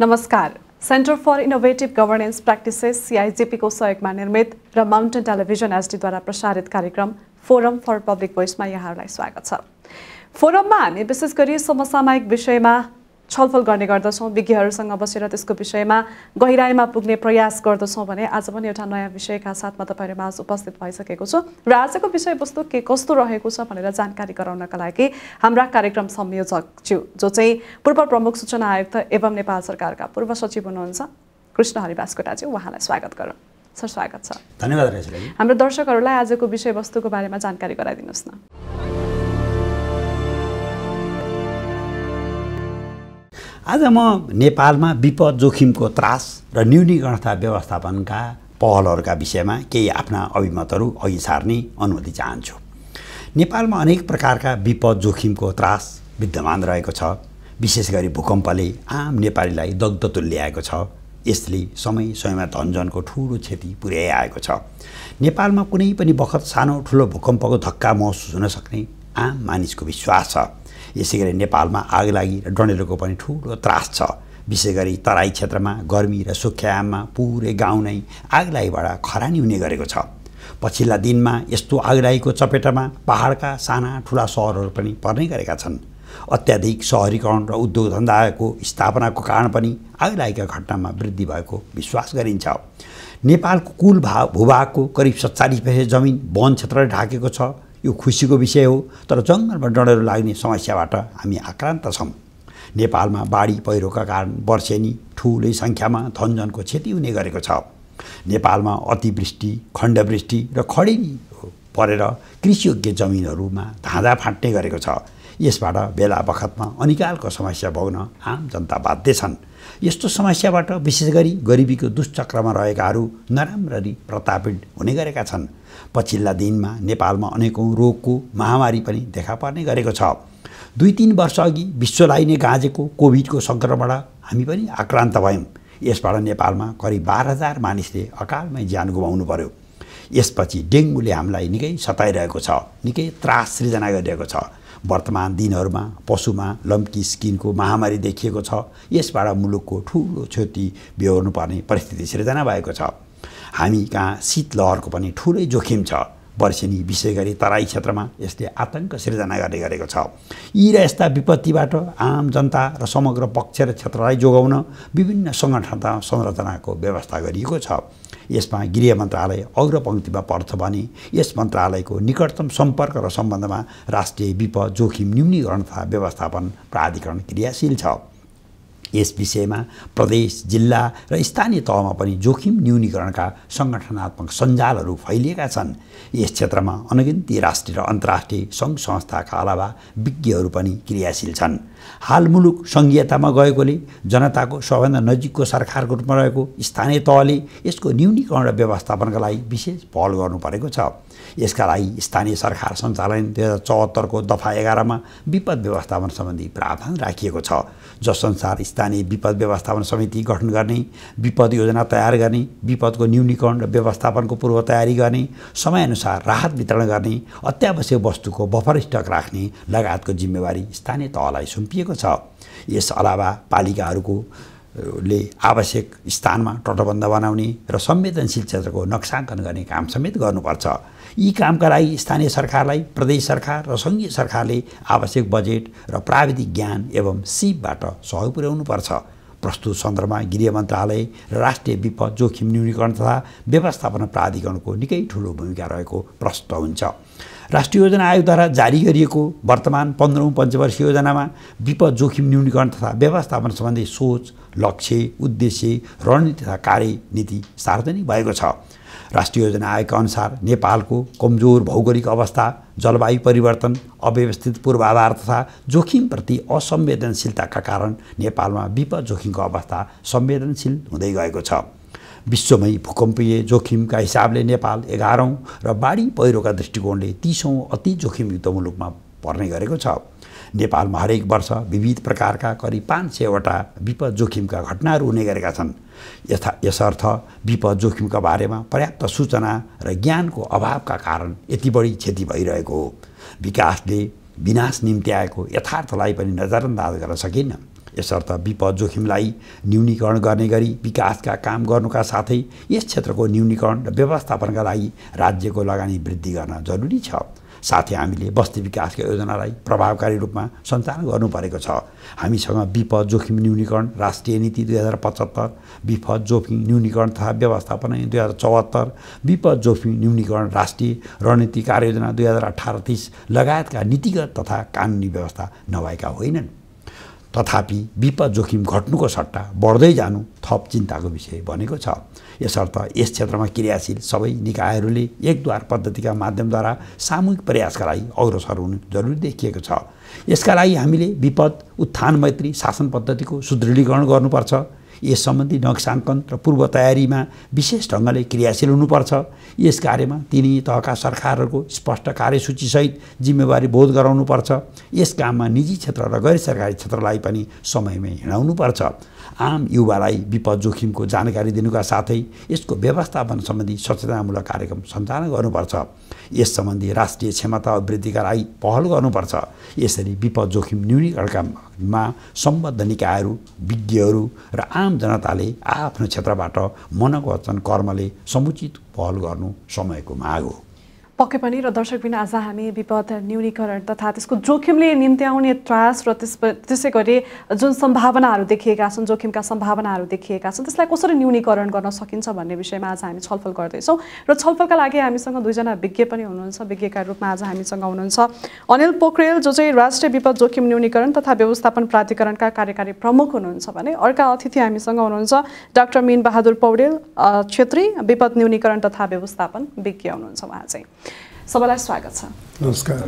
नमस्कार। Centre for innovative governance practices सिआइजिपीको सहयोगमा निर्मित र माउन्टेन टेलिभिजन एसडीद्वारा प्रसारित कार्यक्रम फोरम फर पब्लिक भोइसमा यहाँहरूलाई स्वागत छ। फोरममा हामी विशेष गरी समसामयिक विषयमा छलफल गर्ने गर्दछौँ। विज्ञहरूसँग बसेर त्यसको विषयमा गहिराइमा पुग्ने प्रयास गर्दछौँ भने आज पनि एउटा नयाँ विषयका साथमा तपाईँहरूमा आज उपस्थित भइसकेको छु। र आजको विषयवस्तु के कस्तो रहेको छ भनेर जानकारी गराउनका लागि हाम्रा कार्यक्रम संयोजक ज्यू जो चाहिँ पूर्व प्रमुख सूचना आयुक्त एवं नेपाल सरकारका पूर्व सचिव हुनुहुन्छ कृष्ण हरिवास कोटाजी उहाँलाई स्वागत गरौँ। सर स्वागत छ। धन्यवाद हाम्रो दर्शकहरूलाई आजको विषयवस्तुको बारेमा जानकारी गराइदिनुहोस् न। आज म नेपालमा विपद जोखिमको त्रास र न्यूनीकरण तथा व्यवस्थापनका पहलहरूका विषयमा केही आफ्ना अभिमतहरू अघि सार्ने अनुमति चाहन्छु। नेपालमा अनेक प्रकारका विपद जोखिमको त्रास विद्यमान रहेको छ। विशेष गरी भूकम्पले आम नेपालीलाई दग्ध तुल्याएको छ। यसले समय समयमा धनजनको ठुलो क्षति पुर्याइ आएको छ। नेपालमा कुनै पनि बखत सानो ठुलो भूकम्पको धक्का महसुस हुन सक्ने आम मानिसको विश्वास छ। यसै गरी नेपालमा आगलागी र डढेलोको पनि ठुलो त्रास छ। विशेष गरी तराई क्षेत्रमा गर्मी र सुख्यायाममा पुरै गाउँ नै आगलागीबाट खरानी हुने गरेको छ। पछिल्ला दिनमा यस्तो आगलागीको चपेटामा पहाडका साना ठुला सहरहरू पनि पर्ने गरेका छन्। अत्याधिक सहरीकरण र उद्योग धन्दाको स्थापनाको कारण पनि आगलागीका घटनामा वृद्धि भएको विश्वास गरिन्छ। नेपालको कुल भा भूभागको करिब सत्तालिस प्रतिशत जमिन वन क्षेत्रले ढाकेको छ। यो खुसीको विषय हो। तर जङ्गलमा डढेर लाग्ने समस्याबाट हामी आक्रान्त छौँ। नेपालमा बाढी पहिरोका कारण वर्षेनी ठुलै सङ्ख्यामा धनजनको क्षति हुने गरेको छ। नेपालमा अतिवृष्टि खण्डवृष्टि र खडेरी परेर कृषियोग्य जमिनहरूमा धाँधा फाट्ने गरेको छ। यसबाट बेला बखतमा अनिकालको समस्या भोग्न आम जनता बाध्य छन्। यस्तो समस्याबाट विशेष गरी गरिबीको दुष्चक्रमा रहेकाहरू नराम्ररी प्रतापित हुने गरेका छन्। पछिल्ला दिनमा नेपालमा अनेकौँ रोगको महामारी पनि देखा पर्ने गरेको छ। दुई तिन वर्षअघि विश्वलाई नै गाँजेको कोभिडको सङ्क्रमण हामी पनि आक्रान्त भयौँ। यसबाट नेपालमा करिब बाह्र हजार मानिसले अकालमै ज्यान गुमाउनु पर्यो। यसपछि डेङ्गुले हामीलाई निकै सताइरहेको छ निकै त्रास सृजना गरिरहेको छ। वर्तमान दिनहरूमा पशुमा लम्की स्किनको महामारी देखिएको छ। यसबाट मुलुकको ठुलो क्षति बेहोर्नु पर्ने परिस्थिति सृजना भएको छ। हामी कहाँ शीतलहरको पनि ठुलै जोखिम छ। वर्षेनी विशेष गरी तराई क्षेत्रमा यसले आतङ्क सिर्जना गर्ने गरेको छ। यी र यस्ता विपत्तिबाट आम जनता र समग्र पक्ष र क्षेत्रलाई जोगाउन विभिन्न सङ्गठन संरचनाको व्यवस्था गरिएको छ। यसमा गृह मन्त्रालय अग्रपङ्क्तिमा पर्छ भने यस मन्त्रालयको निकटतम सम्पर्क र सम्बन्धमा राष्ट्रिय विपद जोखिम न्यूनीकरण तथा व्यवस्थापन प्राधिकरण क्रियाशील छ। यस विषयमा प्रदेश जिल्ला र स्थानीय तहमा पनि जोखिम न्यूनीकरणका सङ्गठनात्मक सञ्जालहरू फैलिएका छन्। यस क्षेत्रमा अनगिन्ती राष्ट्रिय र अन्तर्राष्ट्रिय सङ्घ संस्थाका अलावा विज्ञहरू पनि क्रियाशील छन्। हाल मुलुक सङ्घीयतामा गएकोले जनताको सबैभन्दा नजिकको सरकारको रूपमा रहेको स्थानीय तहले यसको न्यूनीकरण र व्यवस्थापनका लागि विशेष पहल गर्नु परेको छ। यसका लागि स्थानीय सरकार सञ्चालन दुई हजार चौहत्तरको दफा एघारमा विपद व्यवस्थापन सम्बन्धी प्रावधान राखिएको छ। जसअनुसार स्थानीय विपद व्यवस्थापन समिति गठन गर्ने विपद योजना तयार गर्ने विपदको न्यूनीकरण र व्यवस्थापनको पूर्व तयारी गर्ने समयअनुसार राहत वितरण गर्ने अत्यावश्यक वस्तुको बफर स्टक राख्ने लगायतको जिम्मेवारी स्थानीय तहलाई सुम्पिएको छ। यस अलावा पालिकाहरूको ले आवश्यक स्थानमा तटबन्ध बनाउने र संवेदनशील क्षेत्रको नक्साङ्कन गर्ने काम समेत गर्नुपर्छ। यी कामका लागि स्थानीय सरकारलाई प्रदेश सरकार र सङ्घीय सरकारले आवश्यक बजेट र प्राविधिक ज्ञान एवं सिपबाट सहयोग पुर्याउनुपर्छ। प्रस्तुत सन्दर्भमा गृह मन्त्रालय र राष्ट्रिय विपद जोखिम न्यूनीकरण तथा व्यवस्थापन प्राधिकरणको निकै ठुलो भूमिका रहेको प्रष्ट हुन्छ। राष्ट्रिय योजना आयोगद्वारा जारी गरिएको वर्तमान पन्ध्रौँ पञ्चवर्षीय योजनामा विपद जोखिम न्यूनीकरण तथा व्यवस्थापन सम्बन्धी सोच लक्ष्य उद्देश्य रणनीति तथा कार्यनीति सार्वजनिक भएको छ। राष्ट्रिय योजना आयोगका अनुसार नेपालको कमजोर भौगोलिक अवस्था जलवायु परिवर्तन अव्यवस्थित पूर्वाधार तथा जोखिमप्रति असंवेदनशीलताका कारण नेपालमा विपद जोखिमको अवस्था संवेदनशील हुँदै गएको छ। विश्वमै भूकम्पीय जोखिमका हिसाबले नेपाल एघारौँ र बाढी पहिरोका दृष्टिकोणले तिसौँ अति जोखिमयुक्त मुलुकमा पर्ने गरेको छ। नेपालमा हरेक वर्ष विविध प्रकारका करिब पाँच सयवटा विपद जोखिमका घटनाहरू हुने गरेका छन्। यथा यसर्थ विपद जोखिमका बारेमा पर्याप्त सूचना र ज्ञानको अभावका कारण यति बढी क्षति भइरहेको हो। विकासले विनाश निम्ति आएको यथार्थलाई पनि नजरअन्दाज गर्न सकिन्न। यसर्थ विपद जोखिमलाई न्यूनीकरण गर्ने गरी विकासका काम गर्नुका साथै यस क्षेत्रको न्यूनीकरण र व्यवस्थापनका लागि राज्यको लगानी वृद्धि गर्न जरुरी छ। साथै हामीले बस्ती विकासका योजनालाई प्रभावकारी रूपमा सञ्चालन गर्नु परेको छ। हामीसँग विपद जोखिम न्यूनीकरण राष्ट्रिय नीति दुई हजार पचहत्तर विपद जोखिम न्यूनीकरण तथा व्यवस्थापन दुई हजार चौहत्तर विपद जोखिम न्यूनीकरण राष्ट्रिय रणनीति कार्ययोजना दुई हजार अठार तिस लगायतका नीतिगत तथा कानुनी व्यवस्था नभएका होइनन्। तथापि विपद जोखिम घट्नुको सट्टा बढ्दै जानु थप चिन्ताको विषय बनेको छ। यसर्थ यस क्षेत्रमा क्रियाशील सबै निकायहरूले एकद्वार पद्धतिका माध्यमद्वारा सामूहिक प्रयासका लागि अग्रसर हुनु जरुरी देखिएको छ। यसका लागि हामीले विपद उत्थान मैत्री शासन पद्धतिको सुदृढीकरण गर्नुपर्छ। यस सम्बन्धी नक्साङ्कन र पूर्व तयारीमा विशेष ढङ्गले क्रियाशील हुनुपर्छ। यस कार्यमा तिनी तहका सरकारहरूको स्पष्ट कार्यसूचीसहित जिम्मेवारी बोध गराउनुपर्छ। यस काममा निजी क्षेत्र र गैर सरकारी क्षेत्रलाई पनि समयमै हिँडाउनुपर्छ। आम युवालाई विपद जोखिमको जानकारी दिनुका साथै यसको व्यवस्थापन सम्बन्धी सचेतनामूलक कार्यक्रम सञ्चालन गर्नुपर्छ। यस सम्बन्धी राष्ट्रिय क्षमता वृद्धिका लागि पहल गर्नुपर्छ। यसरी विपद जोखिम न्यूनीकरणकामा सम्बद्ध निकायहरू विज्ञहरू र आम जनताले आफ्नो क्षेत्रबाट मनको वचन कर्मले समुचित पहल गर्नु समयको माग हो। पक्कै पनि र दर्शकबिन आज हामी विपद न्यूनीकरण तथा त्यसको जोखिमले निम्ति आउने त्रास र त्यस त्यसै गरी जुन सम्भावनाहरू देखिएका छन् जोखिमका सम्भावनाहरू देखिएका छन् त्यसलाई कसरी न्यूनीकरण गर्न सकिन्छ भन्ने विषयमा आज हामी छलफल गर्दैछौँ। र छलफलका लागि हामीसँग दुईजना विज्ञ पनि हुनुहुन्छ। विज्ञका रूपमा आज हामीसँग हुनुहुन्छ अनिल पोखरेल जो चाहिँ राष्ट्रिय विपद जोखिम न्यूनीकरण तथा व्यवस्थापन प्राधिकरणका कार्यकारी प्रमुख हुनुहुन्छ भने अर्का अतिथि हामीसँग हुनुहुन्छ डाक्टर मिन बहादुर पौडेल क्षेत्री विपद न्यूनीकरण तथा व्यवस्थापन विज्ञ हुनुहुन्छ उहाँ चाहिँ। सबैलाई स्वागत छ नमस्कार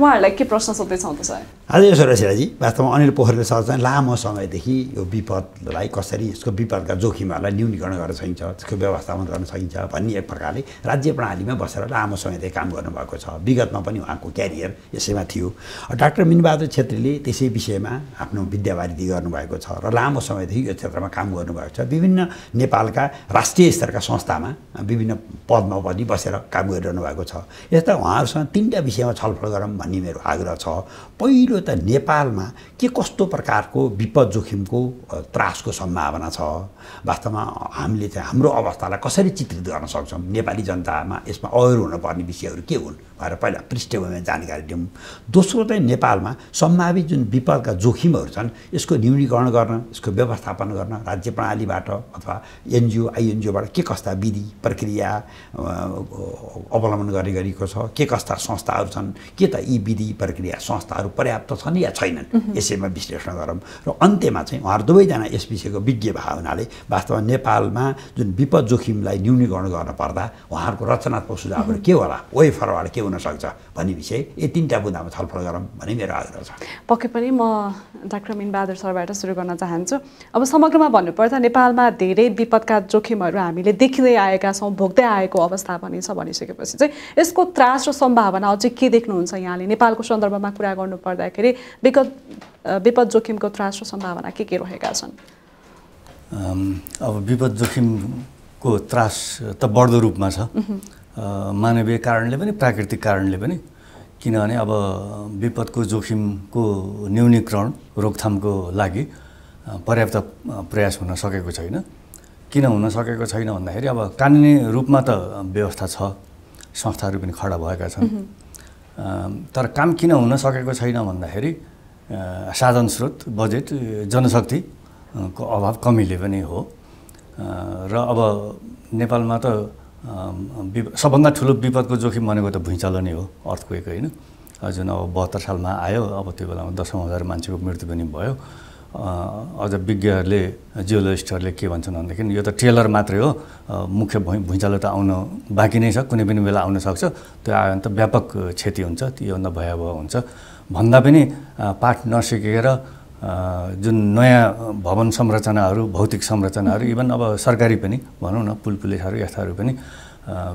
उहाँहरूलाई के प्रश्न सोध्दैछौँ त सर आज यसो रसिराजी वास्तवमा अनिल पोखरेल सर चाहिँ लामो समयदेखि यो विपदलाई कसरी यसको विपदका जोखिमहरूलाई न्यूनीकरण गर्न सकिन्छ त्यसको व्यवस्थापन गर्न सकिन्छ भन्ने एक प्रकारले राज्य प्रणालीमा बसेर लामो समयदेखि काम गर्नुभएको छ। विगतमा पनि उहाँको क्यारियर यसैमा थियो। डाक्टर मिनबहादुर छेत्रीले त्यसै विषयमा आफ्नो विद्यावारिधि गर्नुभएको छ र लामो समयदेखि यो क्षेत्रमा काम गर्नुभएको छ। विभिन्न नेपालका राष्ट्रिय स्तरका संस्थामा विभिन्न पदमा पनि बसेर काम गरिरहनु भएको छ। यस्ता उहाँहरूसँग तिनवटा विषयमा छलफल गरौँ भन्ने मेरो आग्रह छ। पहिलो त नेपालमा के कस्तो प्रकारको विपद जोखिमको त्रासको सम्भावना छ? वास्तवमा हामीले चाहिँ हाम्रो अवस्थालाई कसरी चित्रित गर्न सक्छौँ? नेपाली जनतामा यसमा अवेर हुनुपर्ने विषयहरू के हुन्? भनेर पहिला पृष्ठभूमिमा जानकारी दिउँ दोस्रो चाहिँ नेपालमा सम्भावित जुन विपदका जोखिमहरू छन् यसको न्यूनीकरण गर्न यसको व्यवस्थापन गर्न राज्य प्रणालीबाट अथवा एनजिओ आइएनजिओबाट के कस्ता विधि प्रक्रिया अवलम्बन गर्ने गरेको छ के कस्ता संस्थाहरू छन् के त यी विधि प्रक्रिया संस्थाहरू पर्याप्त छन् या छैनन् यसैमा विश्लेषण गरौँ। र अन्त्यमा चाहिँ उहाँहरू दुवैजना यस विषयको विज्ञ भए हुनाले वास्तवमा नेपालमा जुन विपद जोखिमलाई न्यूनीकरण गर्न पर्दा उहाँहरूको रचनात्मक सुझावहरू के होला वे फरवार्ड के हुनसक्छ भन्ने विषय यी तिनवटा बुँदामा छलफल गरौँ भन्ने मेरो आग्रह छ। पक्कै पनि म डाक्टर मिनबहादुर सरबाट सुरु गर्न चाहन्छु। अब समग्रमा भन्नुपर्दा नेपालमा धेरै विपदका जोखिमहरू हामीले देखिँदै आएका छौँ भोग्दै आएको अवस्था पनि छ भनिसकेपछि चाहिँ। यसको त्रास र सम्भावना अझै के देख्नुहुन्छ यहाँले? नेपालको सन्दर्भमा कुरा गर्नु पर्दाखेरि विगत विपद जोखिमको त्रास र सम्भावना के के रहेका छन्? अब विपद जोखिमको त्रास त बढ्दो रूपमा छ। मानवीय कारणले पनि प्राकृतिक कारणले पनि किनभने अब विपदको जोखिमको न्यूनीकरण रोकथामको लागि पर्याप्त प्रयास हुन सकेको छैन। किन हुन सकेको छैन भन्दाखेरि अब कानुनी रूपमा त व्यवस्था छ संस्थाहरू पनि खडा भएका छन्। तर काम किन हुन सकेको छैन भन्दाखेरि साधन स्रोत बजेट जनशक्तिको अभाव कमीले पनि हो। र अब नेपालमा त सबभन्दा ठुलो विपदको जोखिम भनेको त भुइँचालो नै हो अर्थक्वेक होइन। जुन अब बहत्तर सालमा आयो अब त्यो बेलामा दसौँ हजार मान्छेको मृत्यु पनि भयो। अझ विज्ञहरूले जियोलोजिस्टहरूले के भन्छन् भनेदेखि यो त ट्रेलर मात्रै हो। मुख्य भुइँ भुइँचालो त आउन बाँकी नै छ कुनै पनि बेला आउन सक्छ। त्यो आयो भने त व्यापक क्षति हुन्छ त्योभन्दा भयावह हुन्छ। भन्दा पनि पाठ नसिकेर जुन नयाँ भवन संरचनाहरू भौतिक संरचनाहरू इभन अब सरकारी पनि भनौँ न पुल पुलिसहरू यस्ताहरू पनि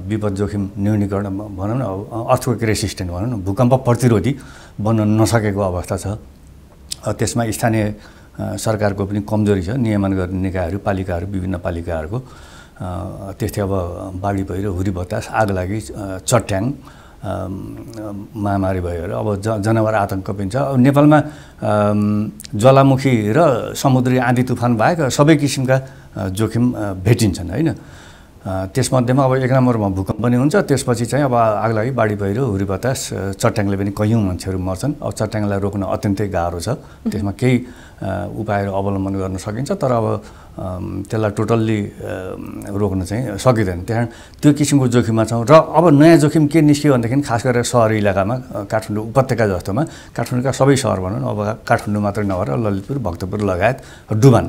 विपद जोखिम न्यूनीकरण भनौँ न अर्थक्वेक रेसिस्टेन्ट भनौँ न भूकम्प प्रतिरोधी बन्न नसकेको अवस्था छ। त्यसमा स्थानीय सरकारको पनि कमजोरी छ नियमन गर्ने निकायहरू पालिकाहरू विभिन्न पालिकाहरूको। त्यस्तै अब बाढी पहिरो हुरी बतास आग लागि चट्याङ महामारी भयो र अब ज जनावर आतङ्क पनि छ। अब नेपालमा ज्वालामुखी र समुद्री आँधी तुफान बाहेक सबै किसिमका जोखिम भेटिन्छन् होइन? त्यसमध्येमा अब एक नम्बरमा भूकम्प पनि हुन्छ। त्यसपछि चाहिँ अब आगलागी बाढी पहिरो हुरी बतास चट्याङले पनि कैयौँ मान्छेहरू मर्छन्। अब चट्याङलाई रोक्न अत्यन्तै गाह्रो छ। त्यसमा केही उपायहरू अवलम्बन गर्न सकिन्छ। तर अब त्यसलाई टोटल्ली रोक्न चाहिँ सकिँदैन। त्यहाँ त्यो किसिमको जोखिममा छौँ र अब नयाँ जोखिम के निस्क्यो भनेदेखि खास गरेर सहरी इलाकामा काठमाडौँ उपत्यका जस्तोमा काठमाडौँका सबै सहर भनौँ अब काठमाडौँ मात्रै नभएर ललितपुर भक्तपुर लगायत डुबान।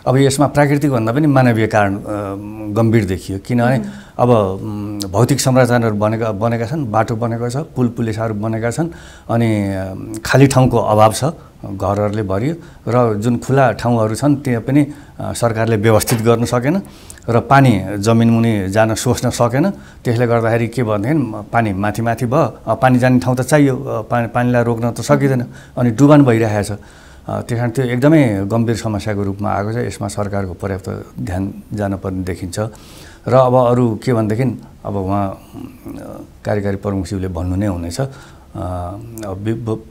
अब यसमा प्राकृतिक भन्दा पनि मानवीय कारण गम्भीर देखियो। किनभने अब भौतिक संरचनाहरू बनेका बनेका छन् बाटो बनेको छ पुल पुलिसाहरू बनेका छन् अनि खाली ठाउँको अभाव छ। घरहरूले भरियो र जुन खुला ठाउँहरू छन् त्यहाँ पनि सरकारले व्यवस्थित गर्न सकेन र पानी जमिनमुनि जान सोच्न सकेन। त्यसले गर्दाखेरि के भनेदेखि पानी माथि माथि भयो पानी जाने ठाउँ त चाहियो पानी पानीलाई रोक्न त सकिँदैन। अनि डुबान भइरहेको छ त्यस कारण त्यो एकदमै गम्भीर समस्याको रूपमा आएको छ। यसमा सरकारको पर्याप्त ध्यान जानुपर्ने देखिन्छ। र अब अरू के भनेदेखि अब उहाँ कार्यकारी प्रमुखज्यूले भन्नु नै हुनेछ।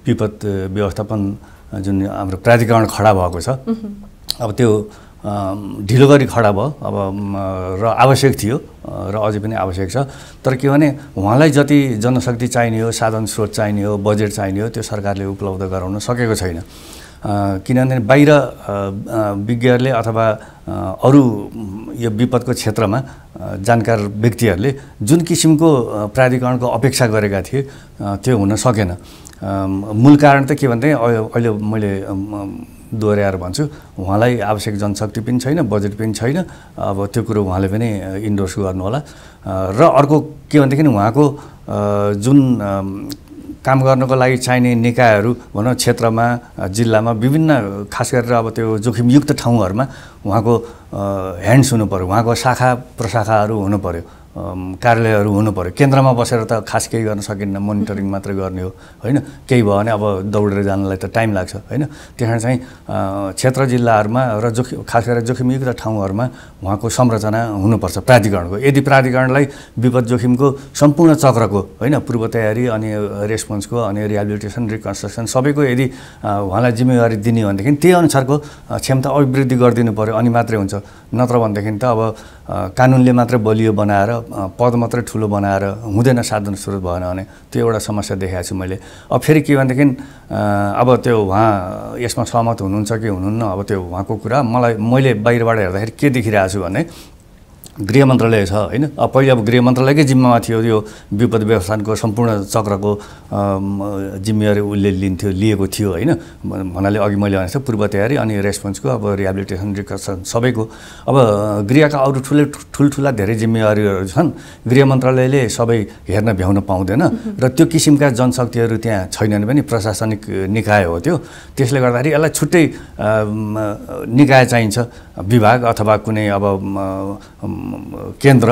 विपद व्यवस्थापन जुन हाम्रो प्राधिकरण खडा भएको छ अब त्यो ढिलो गरी खडा भयो अब र आवश्यक थियो र अझै पनि आवश्यक छ। तर के भने उहाँलाई जति जनशक्ति चाहिने हो साधन स्रोत चाहिने हो बजेट चाहिने हो त्यो सरकारले उपलब्ध गराउन सकेको छैन। किनभने बाहिर विज्ञहरूले अथवा अरू यो विपदको क्षेत्रमा जानकार व्यक्तिहरूले जुन किसिमको प्राधिकरणको अपेक्षा गरेका थिए त्यो हुन सकेन। मूल कारण त के भन्दै अहिले मैले दोहोऱ्याएर भन्छु उहाँलाई आवश्यक जनशक्ति पनि छैन बजेट पनि छैन अब त्यो कुरो उहाँले पनि इन्डोर्स गर्नुहोला। र अर्को के भनेदेखि उहाँको जुन काम गर्नको लागि चाहिने निकायहरू भनौँ क्षेत्रमा जिल्लामा विभिन्न खास गरेर अब त्यो जोखिमयुक्त ठाउँहरूमा उहाँको ह्यान्ड्स हुनु पऱ्यो उहाँको शाखा प्रशाखाहरू पऱ्यो कार्यालयहरू पऱ्यो केन्द्रमा बसेर त खास केही गर्न सकिन्न मोनिटरिङ मात्रै गर्ने हो होइन? केही भयो भने अब दौडेर जानलाई त टाइम लाग्छ होइन? त्यहाँ चाहिँ क्षेत्र जिल्लाहरूमा र जोखिम खास गरेर जोखिमयुक्त ठाउँहरूमा उहाँको संरचना हुनुपर्छ प्राधिकरणको। यदि प्राधिकरणलाई विपद जोखिमको सम्पूर्ण चक्रको होइन? पूर्व तयारी अनि रेस्पोन्सको अनि रिहेबिलिटेसन रिकन्स्ट्रक्सन सबैको यदि उहाँलाई जिम्मेवारी दिने भनेदेखि त्यही अनुसारको क्षमता अभिवृद्धि गरिदिनु पऱ्यो अनि मात्रै हुन्छ। नत्र भनेदेखि त अब कानुनले मात्रै बलियो बनाएर पद मात्रै ठुलो बनाएर हुँदैन साधन स्रोत भएन भने त्यो एउटा समस्या देखाएको छु मैले। अब फेरि के भनेदेखि अब त्यो उहाँ यसमा सहमत हुनुहुन्छ कि हुनुहुन्न अब त्यो उहाँको कुरा मलाई मैले बाहिरबाट हेर्दाखेरि के देखिरहेको छु भने गृह मन्त्रालय छ होइन? अब पहिले अब गृह मन्त्रालयकै जिम्मामा थियो यो विपद व्यवस्थापनको सम्पूर्ण चक्रको जिम्मेवारी उसले लिन्थ्यो लिएको थियो होइन? भन्नाले अघि मैले भनेको पूर्व तयारी अनि रेस्पोन्सको अब रिहेबिलिटेसन रिकन्स्ट्रक्सन सबैको। अब गृहका अरू ठुलो ठुल्ठुला धेरै जिम्मेवारीहरू छन्। गृह मन्त्रालयले सबै हेर्न भ्याउन पाउँदैन र त्यो किसिमका जनशक्तिहरू त्यहाँ छैनन् पनि प्रशासनिक निकाय हो त्यो। त्यसले गर्दाखेरि यसलाई छुट्टै निकाय चाहिन्छ। विभाग अथवा कुनै अब केन्द्र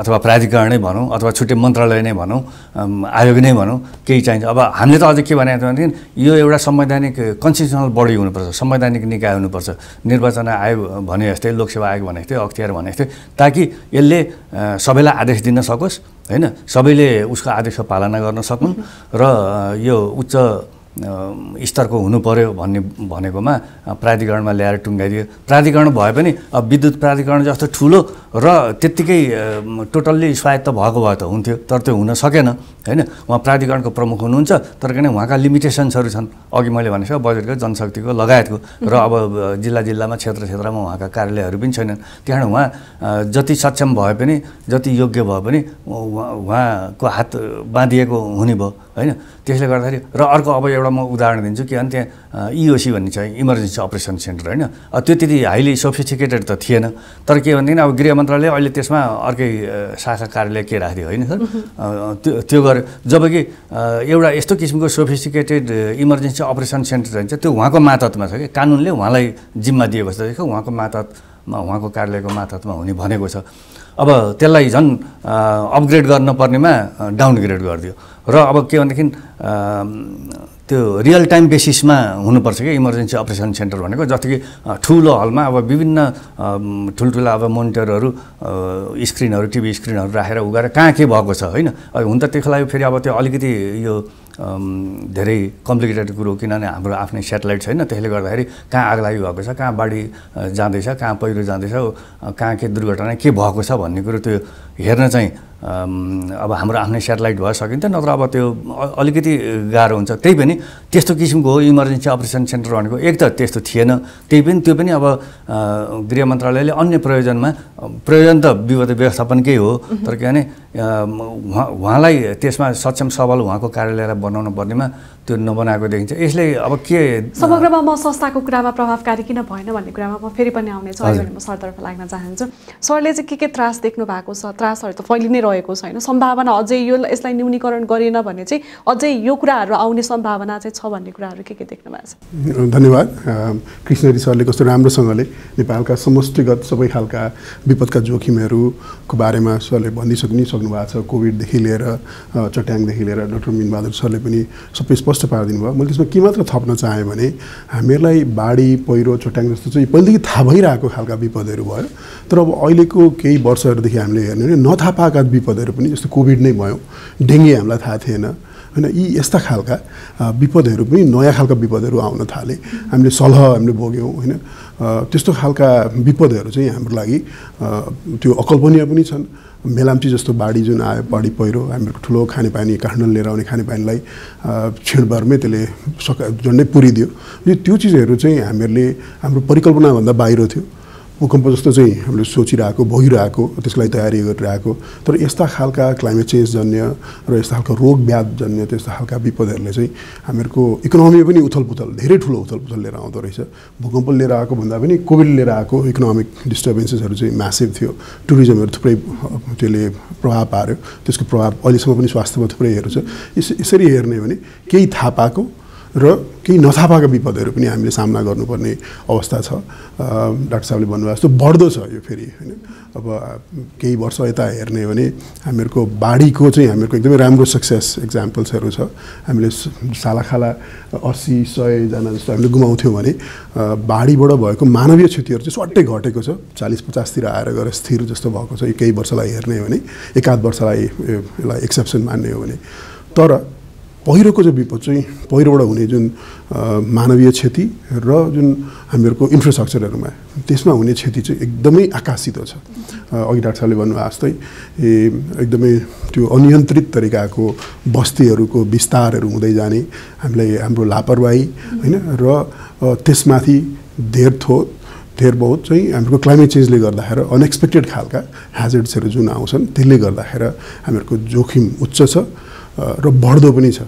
अथवा प्राधिकरण नै भनौँ अथवा छुट्टै मन्त्रालय नै भनौँ आयोग नै भनौँ केही चाहिन्छ। अब हामीले त अझै के भनेको भनेदेखि यो एउटा संवैधानिक कन्स्टिट्युसनल बडी हुनुपर्छ संवैधानिक निकाय हुनुपर्छ। निर्वाचन आयोग भने जस्तै लोकसेवा आयोग भनेको थियो अख्तियार भनेको थियो ताकि यसले सबैलाई आदेश दिन सकोस् होइन? सबैले उसको आदेशको पालना गर्न सकुन् र यो उच्च स्तरको हुनु पऱ्यो भन्ने भनेकोमा प्राधिकरणमा ल्याएर टुङ्गाइदियो। प्राधिकरण भए पनि अब विद्युत प्राधिकरण जस्तो ठुलो र त्यत्तिकै टोटल्ली स्वायत्त भएको भए त हुन्थ्यो तर त्यो हुन सकेन होइन? उहाँ प्राधिकरणको प्रमुख हुनुहुन्छ तर किन उहाँका लिमिटेसन्सहरू छन्? अघि मैले भनेको बजेटको जनशक्तिको लगायतको र अब जिल्ला जिल्लामा क्षेत्र क्षेत्रमा उहाँका कार्यालयहरू पनि छैनन्। त्यहाँ उहाँ जति सक्षम भए पनि जति योग्य भए पनि उहाँको हात बाँधिएको हुने भयो। होइन? त्यसले गर्दाखेरि र अर्को अब एउटा म उदाहरण दिन्छु कि अनि त्यहाँ इओसी भन्ने छ इमर्जेन्सी अपरेसन सेन्टर होइन? त्यो त्यति हाइली सोफिस्टिकेटेड त थिएन। तर के भनेदेखि अब गृह मन्त्रालय अहिले त्यसमा अर्कै शाखा कार्यालय के राखिदियो होइन सर? त्यो त्यो गर्यो जबकि एउटा यस्तो किसिमको सोफिस्टिकेटेड इमर्जेन्सी अपरेसन सेन्टर चाहिँ त्यो उहाँको मातहतमा छ कि? कानुनले उहाँलाई जिम्मा दिएको छ उहाँको मातहतमा उहाँको कार्यालयको मातहतमा हुने भनेको छ। अब त्यसलाई झन् अपग्रेड गर्नुपर्नेमा डाउनग्रेड गरिदियो। र अब के भनेदेखि त्यो रियल टाइम बेसिसमा हुनुपर्छ कि इमर्जेन्सी अपरेसन सेन्टर भनेको जति कि ठुलो हलमा अब विभिन्न ठुल्ठुला अब मोनिटरहरू स्क्रिनहरू टिभी स्क्रिनहरू राखेर उ गरेर कहाँ के भएको छ होइन? हुन त त्यसको लागि फेरि अब त्यो अलिकति यो धेरै कम्प्लिकेटेड कुरो किनभने हाम्रो आफ्नै सेटेलाइट छैन त्यसले गर्दाखेरि कहाँ आग लागि भएको छ कहाँ बाढी जाँदैछ कहाँ पहिरो जाँदैछ कहाँ के दुर्घटना के भएको छ भन्ने कुरो त्यो हेर्न चाहिँ अब हाम्रो आफ्नै सेटेलाइट भए सकिन्थ्यो नत्र अब त्यो अलिकति गाह्रो हुन्छ। त्यही पनि त्यस्तो किसिमको हो इमर्जेन्सी अपरेसन सेन्टर भनेको एक त त्यस्तो थिएन। त्यही पनि त्यो पनि अब गृह मन्त्रालयले अन्य प्रयोजनमा प्रयोजन त विपद व्यवस्थापनकै हो तर के भने उहाँ उहाँलाई त्यसमा सक्षम सबल उहाँको कार्यालयलाई बनाउनु पर्नेमा त्यो नबनाएको देखिन्छ। यसले अब के समग्रमा म संस्थाको कुरामा प्रभावकारी किन भएन भन्ने कुरामा म फेरि पनि आउनेछु अहिले म सरतर्फ लाग्न चाहन्छु। सरले चाहिँ के के त्रास देख्नु भएको छ? त्रासहरू त फैलि नै रहेको छ होइन सम्भावना अझै यो यसलाई न्यूनीकरण गरेन भने चाहिँ अझै यो कुराहरू आउने सम्भावना चाहिँ छ भन्ने कुराहरू के के देख्नु भएको छ? धन्यवाद। कृष्णरी सरले कस्तो राम्रोसँगले नेपालका समष्टिगत सबै खालका विपदका जोखिमहरूको बारेमा सरले भनिसक्नु सक्नु भएको छ। कोभिडदेखि लिएर चट्याङदेखि लिएर डाक्टर मिनबहादुर सरले पनि सबै स्पष्ट पारिदिनु भयो। मैले त्यसमा के मात्र थप्न चाहेँ भने हामीहरूलाई बाढी पहिरो चट्याङ जस्तो चाहिँ पहिलेदेखि थाहा भइरहेको खालका विपदहरू भयो। तर अब अहिलेको केही वर्षहरूदेखि हामीले हेर्ने भने नथाहा पाएका विपदहरू पनि जस्तो कोभिड नै भयो डेङ्गी हामीलाई थाहा थिएन। होइन यी यस्ता खालका विपदहरू पनि नयाँ खालका विपदहरू आउन थाले। हामीले सलह हामीले भोग्यौँ होइन। त्यस्तो खालका विपदहरू चाहिँ हाम्रो लागि त्यो अकल्पनीय पनि छन्। मेलाम्ची जस्तो बाढी जुन आयो बाढी पहिरो हामीहरूको ठुलो खानेपानी काठमाडौँ लिएर आउने खानेपानीलाई क्षणभरमै त्यसले सका झन्डै पुरिदियो। यो त्यो चिजहरू चाहिँ हामीहरूले हाम्रो परिकल्पनाभन्दा बाहिर थियो। भूकम्प जस्तो चाहिँ हामीले सोचिरहेको भइरहेको त्यसको लागि तयारी गरिरहेको। तर यस्ता खालका क्लाइमेट चेन्ज जन्य र यस्ता खालका रोग ब्याध जन्य त्यस्ता खालका विपदहरूले चाहिँ हामीहरूको इकोनोमी पनि उथलपुथल धेरै ठुलो उथलपुथल लिएर आउँदो रहेछ। भूकम्प लिएर आएको भन्दा पनि कोभिड लिएर आएको इकोनोमिक डिस्टर्बेन्सेसहरू चाहिँ म्यासिभ थियो। टुरिज्महरू थुप्रै त्यसले प्रभाव पार्यो। त्यसको प्रभाव अहिलेसम्म पनि स्वास्थ्यमा थुप्रैहरू छ। यस यसरी हेर्ने भने केही थाहा पाएको र केही नथाहा पाएका विपदहरू पनि हामीले सामना गर्नुपर्ने अवस्था छ। डाक्टर साहबले भन्नुभएको जस्तो बढ्दो छ यो फेरि होइन? अब केही वर्ष यता हेर्ने हो भने हामीहरूको बाढीको चाहिँ हामीहरूको एकदमै राम्रो सक्सेस इक्जाम्पल्सहरू छ। हामीले सालाखाला अस्सी सयजना जस्तो हामीले गुमाउँथ्यौँ भने बाढीबाट भएको मानवीय क्षतिहरू चाहिँ स्वाट्टै घटेको छ। चालिस पचासतिर आएर गएर स्थिर जस्तो भएको छ। यो केही वर्षलाई हेर्ने हो भने एकाध वर्षलाई यसलाई एक्सेप्सन मान्ने हो भने। तर पहिरोको चाहिँ विपद चाहिँ पहिरोबाट हुने जुन मानवीय क्षति र जुन हामीहरूको इन्फ्रास्ट्रक्चरहरूमा त्यसमा हुने क्षति चाहिँ एकदमै आकाशित छ। अघि डाक्टर साहबले भन्नुभएको जस्तै एकदमै त्यो अनियन्त्रित तरिकाको बस्तीहरूको विस्तारहरू हुँदै जाने हामीलाई हाम्रो लापरवाही होइन? र त्यसमाथि धेर थोर धेर बहुत चाहिँ हाम्रो क्लाइमेट चेन्जले गर्दाखेरि अनएक्सपेक्टेड खालका ह्याजर्ड्सहरू जुन आउँछन् त्यसले गर्दाखेरि हामीहरूको जोखिम उच्च छ। र बढ्दो पनि छ।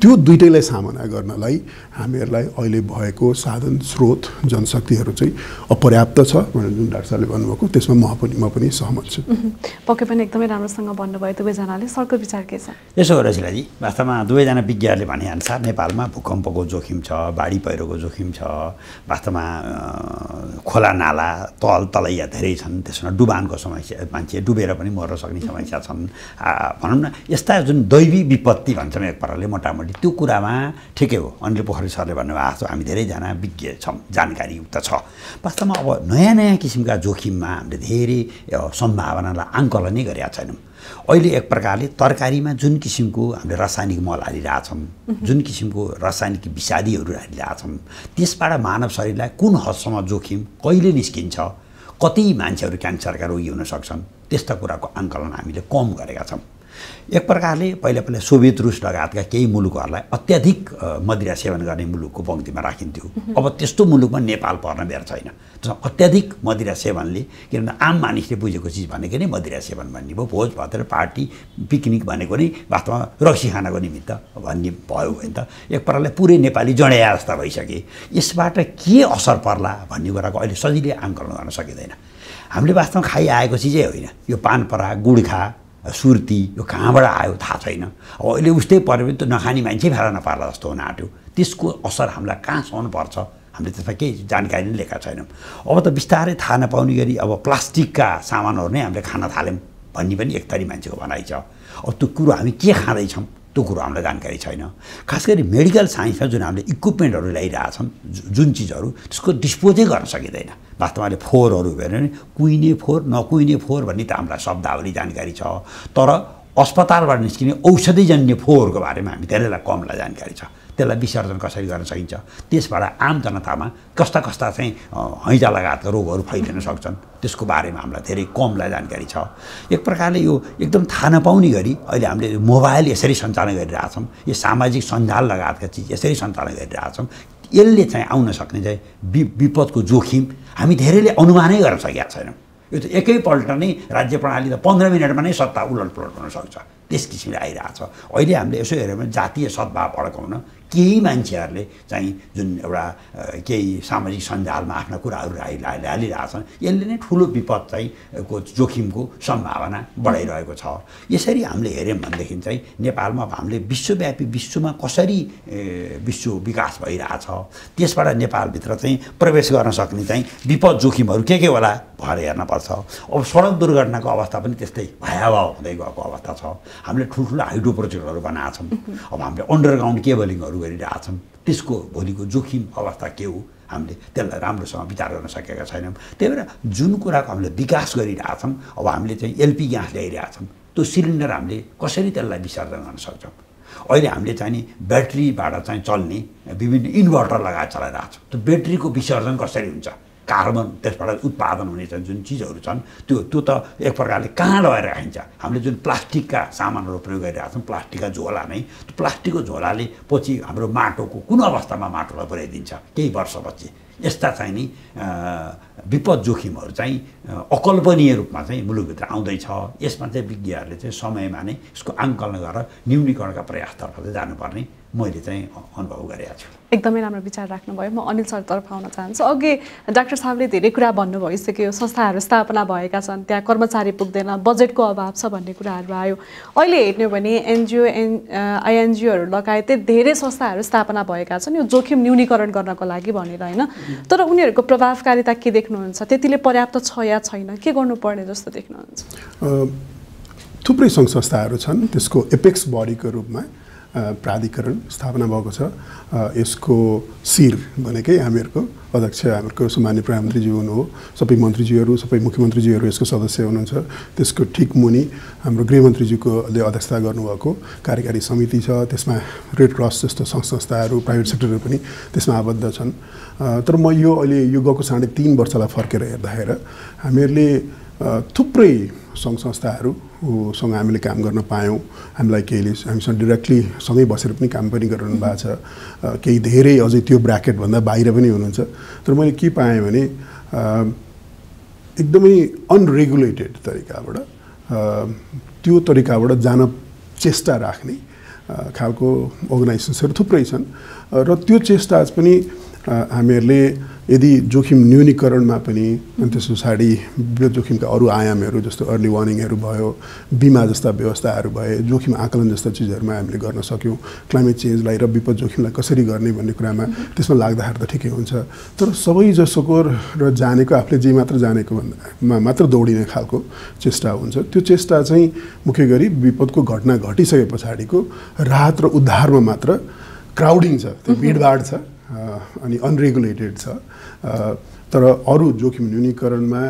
त्यो दुइटैलाई सामना गर्नलाई हामीहरूलाई अहिले भएको साधन स्रोत जनशक्तिहरू चाहिँ अपर्याप्त छ भनेर जुन डाक्टर साहबले भन्नुभएको त्यसमा म पनि म पनि सहमत छु। पक्कै पनि एकदमै राम्रोसँग भन्नुभयो दुवैजनाले सरको विचार के छ? यसो हो रसिलाजी वास्तवमा दुवैजना विज्ञहरूले भनेअनुसार नेपालमा भूकम्पको जोखिम छ बाढी पहिरोको जोखिम छ वास्तवमा खोला नाला तल तलैया धेरै छन् त्यसमा डुबानको समस्या मान्छे डुबेर पनि मर्न सक्ने समस्या छन्। भनौँ न यस्ता जुन दैवी विपत्ति भन्छौँ एक प्रकारले मोटामोटी त्यो कुरामा ठिकै हो अनिल पोखरेल सरले भन्नुभएको छ हामी धेरैजना विज्ञ छौँ जानकारीयुक्त छ। वास्तवमा अब नयाँ नयाँ किसिमका जोखिममा हामीले धेरै सम्भावनालाई आङ्कलनै गरेका छैनौँ। अहिले एक प्रकारले तरकारीमा जुन किसिमको हामीले रासायनिक मल हालिरहेछौँ जुन किसिमको रासायनिक विषादीहरू हालिरहेछौँ त्यसबाट मानव शरीरलाई कुन हदसम्म जोखिम कहिले निस्किन्छ कति मान्छेहरू क्यान्सरका रोगी हुन सक्छन् त्यस्ता कुराको आङ्कलन हामीले कम गरेका छौँ। एक प्रकारले पहिला पहिला सोभियत रुस लगायतका केही मुलुकहरूलाई अत्याधिक मदिरा सेवन गर्ने मुलुकको पङ्क्तिमा राखिन्थ्यो। अब त्यस्तो मुलुकमा नेपाल पर्न बेर छैन। त्यसमा अत्याधिक मदिरा सेवनले किनभने आम मानिसले बुझेको चिज भनेको नै मदिरा सेवन भन्ने भयो भोज भतेर पार्टी पिकनिक भनेको नै वास्तवमा रक्सी खानको निमित्त भन्ने भयो भने त। एक प्रकारले पुरै नेपाली जड्या जस्ता भइसके। यसबाट के असर पर्ला भन्ने कुराको अहिले सजिलै आङ्कलन गर्न सकिँदैन। हामीले वास्तवमा खाइआएको चिजै होइन। यो पानपरा गुड्खा सुर्ती यो कहाँबाट आयो थाहा छैन। अब अहिले उस्तै पऱ्यो भने त नखाने मान्छे फेला नपार्ला जस्तो हुन आँट्यो। त्यसको असर हामीलाई कहाँसम्म पर्छ? हामीले त्यसमा केही जानकारी नै लिएका छैनौँ। अब त बिस्तारै थाहा नपाउने गरी अब प्लास्टिकका सामानहरू नै हामीले खान थाल्यौँ भन्ने पनि एक थरी मान्छेको भनाइ छ। अब त्यो कुरो हामी के खाँदैछौँ? त्यो कुरो हामीलाई जानकारी छैन। खास गरी मेडिकल साइन्समा जुन हामीले इक्विपमेन्टहरू ल्याइरहेछौँ जुन चिजहरू त्यसको डिस्पोजै गर्न सकिँदैन। वास्तवमा फोहोरहरू हेऱ्यो भने कुहिने फोहोर नकुहिने फोहोर भन्ने त हामीलाई शब्दावली जानकारी छ। तर अस्पतालबाट निस्किने औषधिजन्य फोहोरको बारेमा हामी धेरैलाई कमलाई जानकारी छ। त्यसलाई विसर्जन कसरी गर्न सकिन्छ? त्यसबाट आम जनतामा कस्ता कस्ता चाहिँ हैजा लगायतका रोगहरू फैलिन सक्छन्? त्यसको बारेमा हामीलाई धेरै कमलाई जानकारी छ। एक प्रकारले यो एकदम थाहा नपाउने गरी अहिले हामीले मोबाइल यसरी सञ्चालन गरिरहेछौँ यो सामाजिक सञ्जाल लगायतका चिज यसरी सञ्चालन गरिरहेछौँ यसले चाहिँ आउन सक्ने चाहिँ विपदको जोखिम हामी धेरैले अनुमानै गर्न सकेका छैनौँ। यो त एकैपल्ट नै राज्य प्रणाली त पन्ध्र मिनटमा नै सत्ता उलटपलट हुन सक्छ। त्यस किसिमले आइरहेछ अहिले हामीले यसो हेऱ्यो भने जातीय सद्भाव भड्काउन केही मान्छेहरूले चाहिँ जुन एउटा केही सामाजिक सञ्जालमा आफ्ना कुराहरू हालिरहेछन् यसले नै ठुलो विपद चाहिँ को जोखिमको सम्भावना बढाइरहेको छ। यसरी हामीले हेऱ्यौँ भनेदेखि चाहिँ नेपालमा हामीले विश्वव्यापी विश्वमा कसरी विश्व विकास भइरहेछ त्यसबाट नेपालभित्र चाहिँ प्रवेश गर्न सक्ने चाहिँ विपद जोखिमहरू के के होला भएर हेर्न पर्छ। अब सडक दुर्घटनाको अवस्था पनि त्यस्तै भयावह हुँदै गएको अवस्था छ। हामीले ठुल्ठुलो हाइड्रो प्रोजेक्टहरू बनाएको छौँ। अब हामीले अन्डरग्राउन्ड केबलिङहरू गरिरहेछौँ त्यसको भोलिको जोखिम अवस्था के हो? हामीले त्यसलाई राम्रोसँग विचार गर्न सकेका छैनौँ। त्यही भएर जुन कुराको हामीले विकास गरिरहेछौँ अब हामीले चाहिँ एलपी ग्यास ल्याइरहेछौँ त्यो सिलिन्डर हामीले कसरी त्यसलाई विसर्जन गर्न सक्छौँ? अहिले हामीले चाहिँ नि ब्याट्रीबाट चाहिँ चल्ने विभिन्न इन्भर्टर लगाएर चलाइरहेको छौँ त्यो ब्याट्रीको विसर्जन कसरी हुन्छ? कार्बन त्यसबाट उत्पादन हुने चाहिँ जुन चिजहरू छन् त्यो त्यो त एक प्रकारले कहाँ लगेर राखिन्छ हामीले जुन प्लास्टिकका सामानहरू प्रयोग गरिरहेका छौँ प्लास्टिकका झोला नै त्यो प्लास्टिकको झोलाले पछि हाम्रो माटोको कुन अवस्थामा माटोलाई पुर्याइदिन्छ केही वर्षपछि। यस्ता चाहिँ नि विपद जोखिमहरू चाहिँ अकल्पनीय रूपमा चाहिँ मुलुकभित्र आउँदैछ। यसमा चाहिँ विज्ञहरूले चाहिँ समयमा नै यसको आङ्कलन गरेर न्यूनीकरणका प्रयासतर्फ चाहिँ जानुपर्ने मैले चाहिँ अनुभव गरेको छु। एकदमै राम्रो विचार राख्नुभयो। म अनिल सरतर्फ आउन चाहन्छु। अघि डाक्टर साहबले धेरै कुरा भन्नु भइसक्यो। संस्थाहरू स्थापना भएका छन्। त्यहाँ कर्मचारी पुग्दैन बजेटको अभाव छ भन्ने कुराहरू आयो। अहिले हेर्ने हो भने एनजिओ एन आइएनजिओहरू लगायतै धेरै संस्थाहरू स्थापना भएका छन्। यो जोखिम न्यूनीकरण गर्नको लागि भनेर होइन? तर उनीहरूको प्रभावकारिता के देख्नुहुन्छ? त्यतिले पर्याप्त छ या छैन? के गर्नुपर्ने जस्तो देख्नुहुन्छ? थुप्रै सङ्घ संस्थाहरू छन्। त्यसको एपेक्स बडीको रूपमा। प्राधिकरण स्थापना भएको छ। यसको शिर भनेकै हामीहरूको अध्यक्ष हामीहरूको सामान्य प्रधानमन्त्रीज्यू हुनु हो। सबै मन्त्रीज्यूहरू सबै मुख्यमन्त्रीज्यूहरू यसको सदस्य हुनुहुन्छ। त्यसको ठिक मुनि हाम्रो गृहमन्त्रीज्यूकोले अध्यक्षता गर्नुभएको कार्यकारी समिति छ। त्यसमा रेड क्रस जस्तो सङ्घ संस्थाहरू प्राइभेट सेक्टरहरू पनि त्यसमा आबद्ध छन्। तर म यो अहिले यो गएको साढे तिन वर्षलाई फर्केर हेर्दाखेरि हामीहरूले थुप्रै सङ्घ संस्थाहरूसँग हामीले काम गर्न पायौँ। हामीलाई केहीले हामीसँग डिरेक्टली सँगै बसेर पनि काम पनि गरिरहनु भएको छ। केही धेरै अझै त्यो ब्राकेटभन्दा बाहिर पनि हुनुहुन्छ। तर मैले के पाएँ भने एकदमै अनरेगुलेटेड तरिकाबाट त्यो तरिकाबाट जान चेष्टा राख्ने खालको अर्गनाइजेसन्सहरू थुप्रै छन्। र त्यो चेष्टा पनि हामीहरूले यदि जोखिम न्यूनीकरणमा पनि अनि त्यस पछाडि जोखिमका अरू आयामहरू जस्तो अर्ली वार्निङहरू भयो बिमा जस्ता व्यवस्थाहरू भए जोखिम आकलन जस्ता चिजहरूमा हामीले गर्न सक्यौँ। क्लाइमेट चेन्जलाई र विपद जोखिमलाई कसरी गर्ने भन्ने कुरामा त्यसमा लाग्दाखेरि त ठिकै हुन्छ। तर सबै जसोको र जानेको आफूले जे मात्र जानेको भन्दामा मात्र दौडिने खालको चेष्टा हुन्छ। त्यो चेष्टा चाहिँ मुख्य गरी विपदको घटना घटिसके पछाडिको राहत र उद्धारमा मात्र क्राउडिङ छ त्यो भिडभाड छ अनि अनरेगुलेटेड छ। तर अरू जोखिम न्यूनीकरणमा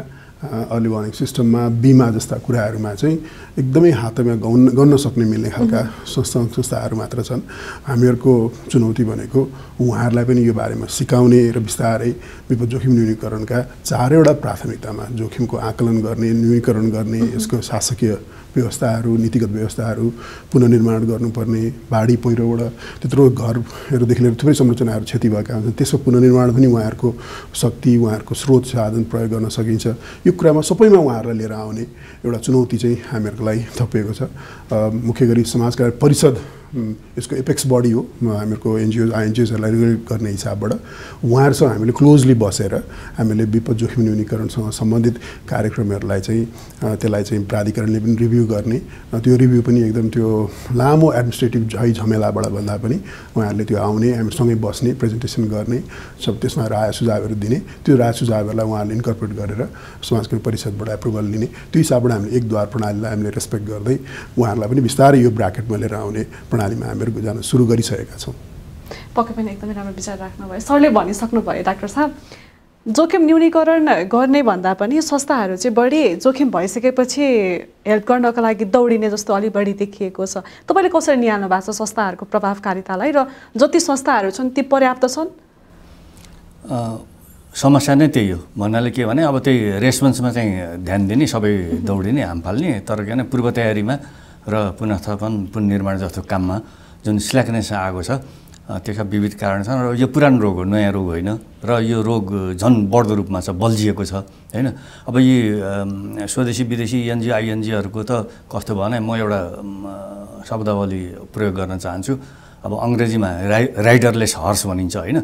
अर्ली वार्निङ सिस्टममा बिमा जस्ता कुराहरूमा चाहिँ एकदमै हातमा गौन गर्न सक्ने मिल्ने खालका संस्था संस्थाहरू मात्र छन्। हामीहरूको चुनौती भनेको उहाँहरूलाई पनि यो बारेमा सिकाउने र बिस्तारै विपद जोखिम न्यूनीकरणका चारैवटा प्राथमिकतामा जोखिमको आकलन गर्ने न्यूनीकरण गर्ने यसको शासकीय व्यवस्थाहरू नीतिगत व्यवस्थाहरू पुनर्निर्माण गर्नुपर्ने बाढी पहिरोबाट त्यत्रो घरहरूदेखि लिएर थुप्रै संरचनाहरू क्षति भएका हुन्छन्। त्यसको पुनर्निर्माण पनि उहाँहरूको शक्ति उहाँहरूको स्रोत साधन प्रयोग गर्न सकिन्छ। यो कुरामा सबैमा उहाँहरूलाई लिएर आउने एउटा चुनौती चाहिँ हामीहरूको लागि थपिएको छ। मुख्य गरी समाज कार्य परिषद यसको एपेक्स बडी हो हामीहरूको एनजिओ आइएनजिओजहरूलाई रेगुलेट गर्ने हिसाबबाट उहाँहरूसँग हामीले क्लोजली बसेर हामीले विपद जोखिम न्यूनीकरणसँग सम्बन्धित कार्यक्रमहरूलाई चाहिँ त्यसलाई चाहिँ प्राधिकरणले पनि रिभ्यू गर्ने त्यो रिभ्यू पनि एकदम त्यो लामो एडमिनिस्ट्रेटिभ झै झमेलाबाट भन्दा पनि उहाँहरूले त्यो आउने हामीसँगै बस्ने प्रेजेन्टेसन गर्ने सब त्यसमा राय सुझावहरू दिने त्यो राय सुझावहरूलाई उहाँहरूले इन्कर्पोरेट गरेर समाजको परिषदबाट एप्रुभल लिने त्यो हिसाबबाट हामीले एक द्वार प्रणालीलाई हामीले रेस्पेक्ट गर्दै उहाँहरूलाई पनि बिस्तारै यो ब्राकेटमा लिएर आउने प्रणाली प्रणालीमा हामीहरू जान सुरु गरिसकेका छौँ। पक्कै पनि एकदमै राम्रो विचार राख्नुभयो। सरले भनिसक्नुभयो डाक्टर साहब। जोखिम न्यूनीकरण गर्ने भन्दा पनि संस्थाहरू चाहिँ बढी जोखिम भइसकेपछि हेल्प गर्नको लागि दौडिने जस्तो अलिक बढी देखिएको छ। तपाईँले कसरी निहाल्नु भएको छ संस्थाहरूको प्रभावकारितालाई र जति संस्थाहरू छन् ती पर्याप्त छन्? समस्या नै त्यही हो। भन्नाले के भने अब त्यही रेस्पोन्समा चाहिँ ध्यान दिने सबै दौडिने हाम फाल्ने तर के भने पूर्व तयारीमा र पुनस्थापन पुनर्निर्माण जस्तो काममा जुन स्ल्याकनेस आएको छ त्यसका विविध कारण छन् र यो पुरानो रोग हो नयाँ रोग होइन र यो रोग झन् बढ्दो रूपमा छ बल्झिएको छ होइन? अब यी स्वदेशी विदेशी एनजिओ आइएनजिओहरूको त कस्तो भने म एउटा शब्दावली प्रयोग गर्न चाहन्छु। अब अङ्ग्रेजीमा राइ राइडरलेस हर्स भनिन्छ होइन?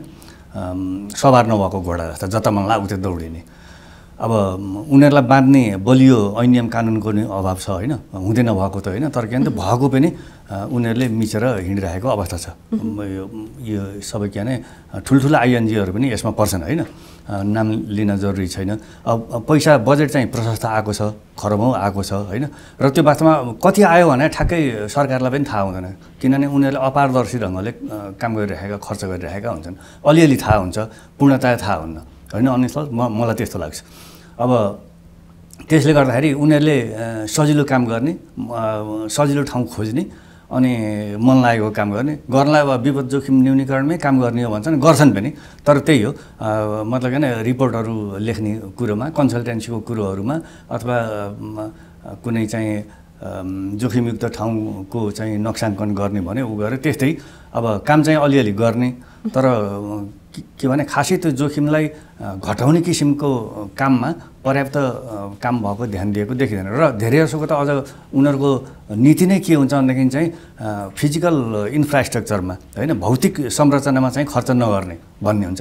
सवार नभएको घोडा जस्तो जता मन उतै दौडिने। अब उनीहरूलाई बाँध्ने बलियो ऐनियम कानुनको नि अभाव छ होइन। हुँदै नभएको त होइन तर के भन्छ भएको पनि उनीहरूले मिचेर हिँडिरहेको अवस्था छ। यो सबै के भने ठुल्ठुलो आइएनजिओहरू पनि यसमा पर्छन् होइन। नाम लिन जरुरी छैन। अब पैसा बजेट चाहिँ प्रशस्त आएको छ खरबौँ आएको छ होइन। र त्यो वास्तवमा कति आयो भने ठ्याक्कै सरकारलाई पनि थाहा हुँदैन। किनभने उनीहरूले अपारदर्शी ढङ्गले काम गरिरहेका खर्च गरिरहेका हुन्छन्। अलिअलि थाहा हुन्छ पूर्णतया थाहा हुन्न। होइन अनि म मलाई त्यस्तो लाग्छ। अब त्यसले गर्दाखेरि उनीहरूले सजिलो काम गर्ने सजिलो ठाउँ खोज्ने अनि मन लागेको काम गर्ने गर्नलाई अब विपद जोखिम न्यूनीकरणमै काम गर्ने हो भन्छन् गर्छन् पनि। तर त्यही हो मतलब किन रिपोर्टहरू लेख्ने कुरोमा कन्सल्टेन्सीको कुरोहरूमा अथवा कुनै चाहिँ जोखिमयुक्त ठाउँको चाहिँ नक्साङ्कन गर्ने भने ऊ गएर त्यस्तै अब काम चाहिँ अलिअलि गर्ने तर के भने खासै त्यो जोखिमलाई घटाउने किसिमको काममा पर्याप्त काम भएको ध्यान दिएको देखिँदैन। र धेरै जसोको त अझ उनीहरूको नीति नै के हुन्छ भनेदेखि चाहिँ फिजिकल इन्फ्रास्ट्रक्चरमा होइन भौतिक संरचनामा चाहिँ खर्च नगर्ने भन्ने हुन्छ।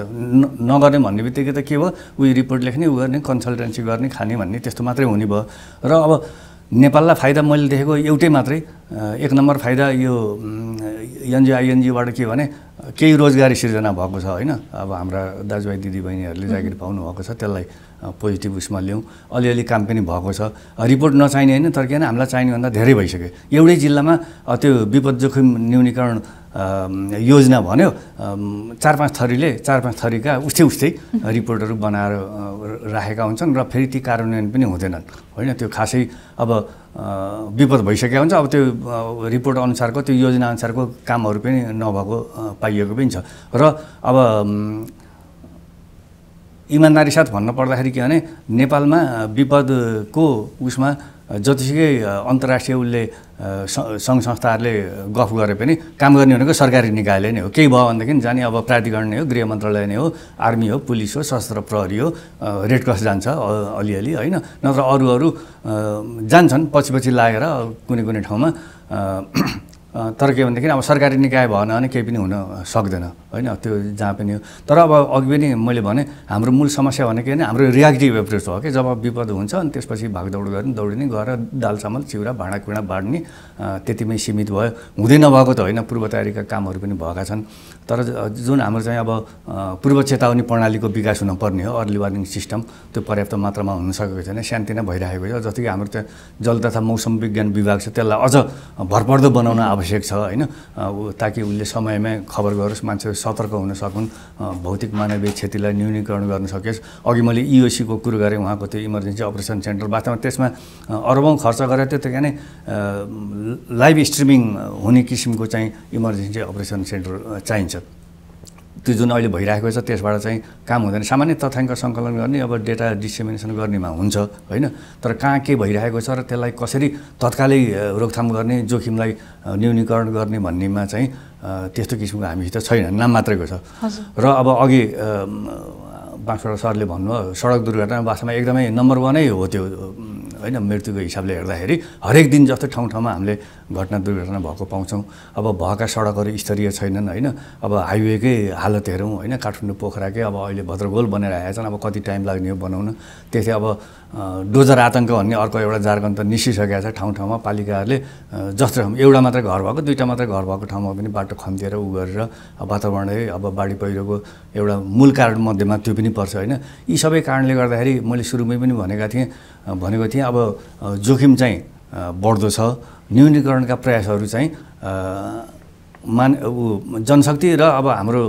नगर्ने भन्ने बित्तिकै त के भयो? उयो रिपोर्ट लेख्ने उ गर्ने कन्सल्टेन्सी गर्ने खाने भन्ने त्यस्तो मात्रै हुने भयो। र अब नेपाललाई फाइदा मैले देखेको एउटै मात्रै एक नम्बर फाइदा यो एनजिओ आइएनजिओबाट के भने केही रोजगारी सिर्जना भएको छ होइन? अब हाम्रा दाजुभाइ दिदीबहिनीहरूले जागिर पाउनुभएको छ त्यसलाई पोजिटिभ उसमा ल्याउँ। अलिअलि काम पनि भएको छ। रिपोर्ट नचाहिने होइन? तर किन हामीलाई चाहिने भन्दा धेरै भइसक्यो। एउटै जिल्लामा त्यो विपद जोखिम न्यूनीकरण योजना भन्यो। चार पाँच थरीले चार पाँच थरीका उस्तै उस्तै रिपोर्टहरू बनाएर राखेका हुन्छन् र फेरि ती कार्यान्वयन पनि हुँदैनन्। होइन त्यो खासै अब विपद भइसकेको हुन्छ। अब त्यो रिपोर्ट अनुसारको त्यो योजना अनुसारको कामहरू पनि नभएको पाइएको पनि छ। र अब इमान्दारी साथ भन्न पर्दाखेरि के भने नेपालमा विपदको उसमा जतिसुकै अन्तर्राष्ट्रिय उसले सङ्घ संस्थाहरूले गफ गरे पनि काम गर्ने भनेको सरकारी निकायले नै हो। केही भयो भनेदेखि जाने अब प्राधिकरण नै हो गृह मन्त्रालय नै हो आर्मी हो पुलिस हो सशस्त्र प्रहरी हो रेड क्रस जान्छ अलिअलि होइन? नत्र अरू अरू जान्छन् पछि पछि लागेर कुनै कुनै ठाउँमा तर के भनेदेखि अब सरकारी निकाय भएन भने केही पनि हुन सक्दैन होइन? त्यो जहाँ पनि हो। तर अब अघि पनि मैले भने हाम्रो मूल समस्या भनेको होइन हाम्रो रियाक्टिभ एप्रोच हो कि? जब विपद हुन्छ अनि त्यसपछि भागदौड गर्ने दौडिने गएर दाल चामल चिउरा भाँडाकुँडा बाँड्ने त्यतिमै सीमित भयो। हुँदै नभएको त होइन पूर्व तयारीका कामहरू पनि भएका छन्। तर जुन हाम्रो चाहिँ अब पूर्व चेतावनी प्रणालीको विकास हुनुपर्ने हो अर्ली वार्निङ सिस्टम त्यो पर्याप्त मात्रामा हुन सकेको छैन शान्ति नै भइरहेको छ। जति कि हाम्रो त्यहाँ जल तथा मौसम विज्ञान विभाग छ त्यसलाई अझ भरपर्दो बनाउन आवश्यक छ होइन? ताकि उसले समयमै खबर गरोस् मान्छे सतर्क हुन सकुन् भौतिक मानवीय क्षतिलाई न्यूनीकरण गर्न सकोस्। अघि मैले इओसीको कुरो गरेँ उहाँको त्यो इमर्जेन्सी अपरेसन सेन्टर वास्तवमा त्यसमा अरबौँ खर्च गरेर त्यो त लाइभ स्ट्रिमिङ हुने किसिमको चाहिँ इमर्जेन्सी अपरेसन सेन्टर चाहिन्छ। त्यो जुन अहिले भइरहेको छ त्यसबाट चाहिँ काम हुँदैन। सामान्य तथ्याङ्क सङ्कलन गर्ने अब डेटा डिसेमिनेसन गर्नेमा हुन्छ होइन? तर कहाँ के भइरहेको छ र त्यसलाई कसरी तत्कालै रोकथाम गर्ने जोखिमलाई न्यूनीकरण गर्ने भन्नेमा चाहिँ त्यस्तो किसिमको हामीसित छैन। नाम मात्रैको छ। र अब अघि बाँसवाडा सरले भन्नुभयो सडक दुर्घटना वास्तवमा एकदमै नम्बर वानै हो त्यो होइन मृत्युको हिसाबले हेर्दाखेरि हरेक दिन जस्तो ठाउँ ठाउँमा हामीले घटना दुर्घटना भएको पाउँछौँ। अब भएका सडकहरू स्तरीय छैनन् होइन? अब हाइवेकै हालत हेरौँ होइन? काठमाडौँ पोखराकै अब अहिले भद्रगोल बनाइरहेका छन्। अब कति टाइम लाग्ने हो बनाउन त्यसै अब डोजर आतङ्क भन्ने अर्को एउटा जार्गन त निस्किसकेको छ ठाउँ ठाउँमा। पालिकाहरूले जस्तो एउटा मात्रै घर भएको दुईवटा मात्रै घर भएको ठाउँमा पनि बाटो खन्तिएर उ गरेर वातावरणै अब बाढी पहिरोको एउटा मूल कारण मध्येमा त्यो पनि पर्छ होइन? यी सबै कारणले गर्दाखेरि मैले सुरुमै पनि भनेका थिएँ भनेको थिएँ अब जोखिम चाहिँ बढ्दो छ। न्यूनीकरणका प्रयासहरू चाहिँ मान ऊ जनशक्ति र अब हाम्रो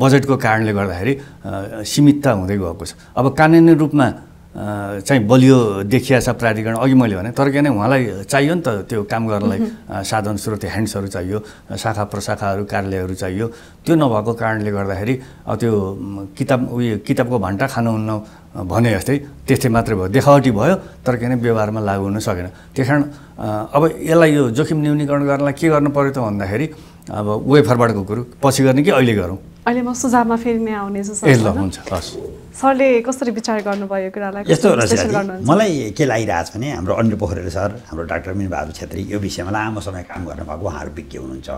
बजेटको कारणले गर्दाखेरि सीमितता हुँदै गएको छ। अब कानुनी रूपमा चाहिँ बलियो देखिया छ प्राधिकरण। अघि मैले भने तर किन उहाँलाई चाहियो नि त त्यो काम गर्नलाई। साधन स्रोत ह्यान्ड्सहरू चाहियो शाखा प्रशाखाहरू कार्यालयहरू चाहियो। त्यो नभएको कारणले गर्दाखेरि अब त्यो किताब उयो किताबको भन्टा खानुहुन्न भने जस्तै त्यस्तै मात्रै भयो। देखावटी भयो तर किन व्यवहारमा लागु हुन सकेन। त्यस कारण अब यसलाई यो जोखिम न्यूनीकरण गर्नलाई के गर्नु पऱ्यो त भन्दाखेरि अब वेफरबाटको कुरो पछि गर्ने कि अहिले गरौँ? अहिले म सुझावमा फेरि नै आउनेछु ए ल? हुन्छ हस्। सरले कसरी विचार गर्नुभयो कुरालाई? यस्तो? मलाई के लागिरहेछ भने हाम्रो अनिल पोखरेल सर हाम्रो डाक्टर मिनबहादुर छेत्री यो विषयमा लामो समय काम गर्नुभएको उहाँहरू विज्ञ हुनुहुन्छ।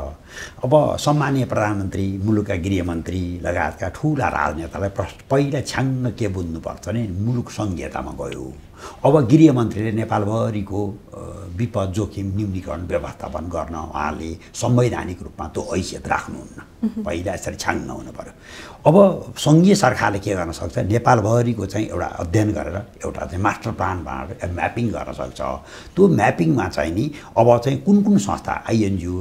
अब सम्मानीय प्रधानमन्त्री मुलुकका गृहमन्त्री लगायतका ठुला राजनेतालाई प्रश्न पहिला छ्याङ्ग के बुझ्नुपर्छ भने मुलुक सङ्घीयतामा गयो। अब गृहमन्त्रीले नेपालभरिको विपद जोखिम न्यूनीकरण व्यवस्थापन गर्न उहाँले संवैधानिक रूपमा त्यो हैसियत राख्नुहुन्न। पहिला यसरी छाङ्ग हुनु पऱ्यो अब सङ्घीय सरकारले के गर्न सक्छ? नेपालभरिको चाहिँ एउटा अध्ययन गरेर एउटा चाहिँ मास्टर प्लान बनाएर म्यापिङ गर्न सक्छ। त्यो म्यापिङमा चाहिँ नि अब चाहिँ कुन कुन संस्था आइएनजिओ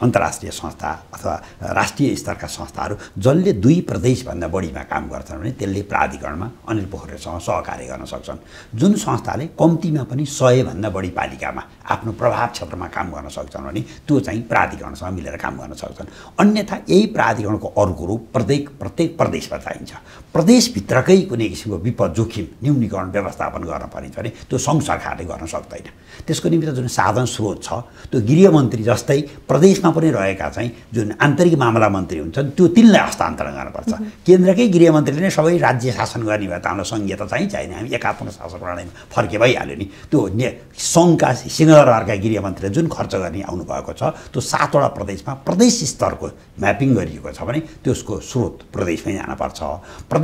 अन्तर्राष्ट्रिय संस्था अथवा राष्ट्रिय स्तरका संस्थाहरू जसले दुई प्रदेशभन्दा बढीमा काम गर्छन् भने त्यसले प्राधिकरणमा अनिल पोखरेलसँग सहकार्य गर्न सक्छन्। जुन संस्थाले कम्तीमा पनि सयभन्दा बढी पालिकामा आफ्नो प्रभाव क्षेत्रमा काम गर्न सक्छन् भने त्यो चाहिँ प्राधिकरणसँग मिलेर काम गर्न सक्छन्। अन्यथा यही प्राधिकरणको अर्को रूप प्रत्येक प्रत्येक प्रदेशमा चाहिन्छ। प्रदेशभित्रकै कुनै किसिमको विपद जोखिम न्यूनीकरण व्यवस्थापन गर्न परिन्छ भने त्यो सङ्घ सरकारले गर्न सक्दैन। त्यसको निमित्त जुन साधन स्रोत छ त्यो गृहमन्त्री जस्तै प्रदेशमा पनि रहेका चाहिँ जुन आन्तरिक मामला मन्त्री हुन्छन् त्यो तिनलाई हस्तान्तरण गर्नुपर्छ केन्द्रकै गृहमन्त्रीले नै सबै राज्य शासन गर्ने भए त हामीलाई सङ्घीयता चाहिँ छैन। हामी एकात्मक शासन प्रणालीमा फर्के भइहाल्यो नि। त्यो ने सङ्घका सिंहदरबारका गृहमन्त्रीले जुन खर्च गर्ने आउनुभएको छ त्यो सातवटा प्रदेशमा प्रदेश स्तरको म्यापिङ गरिएको छ भने त्यसको स्रोत प्रदेशमै जानुपर्छ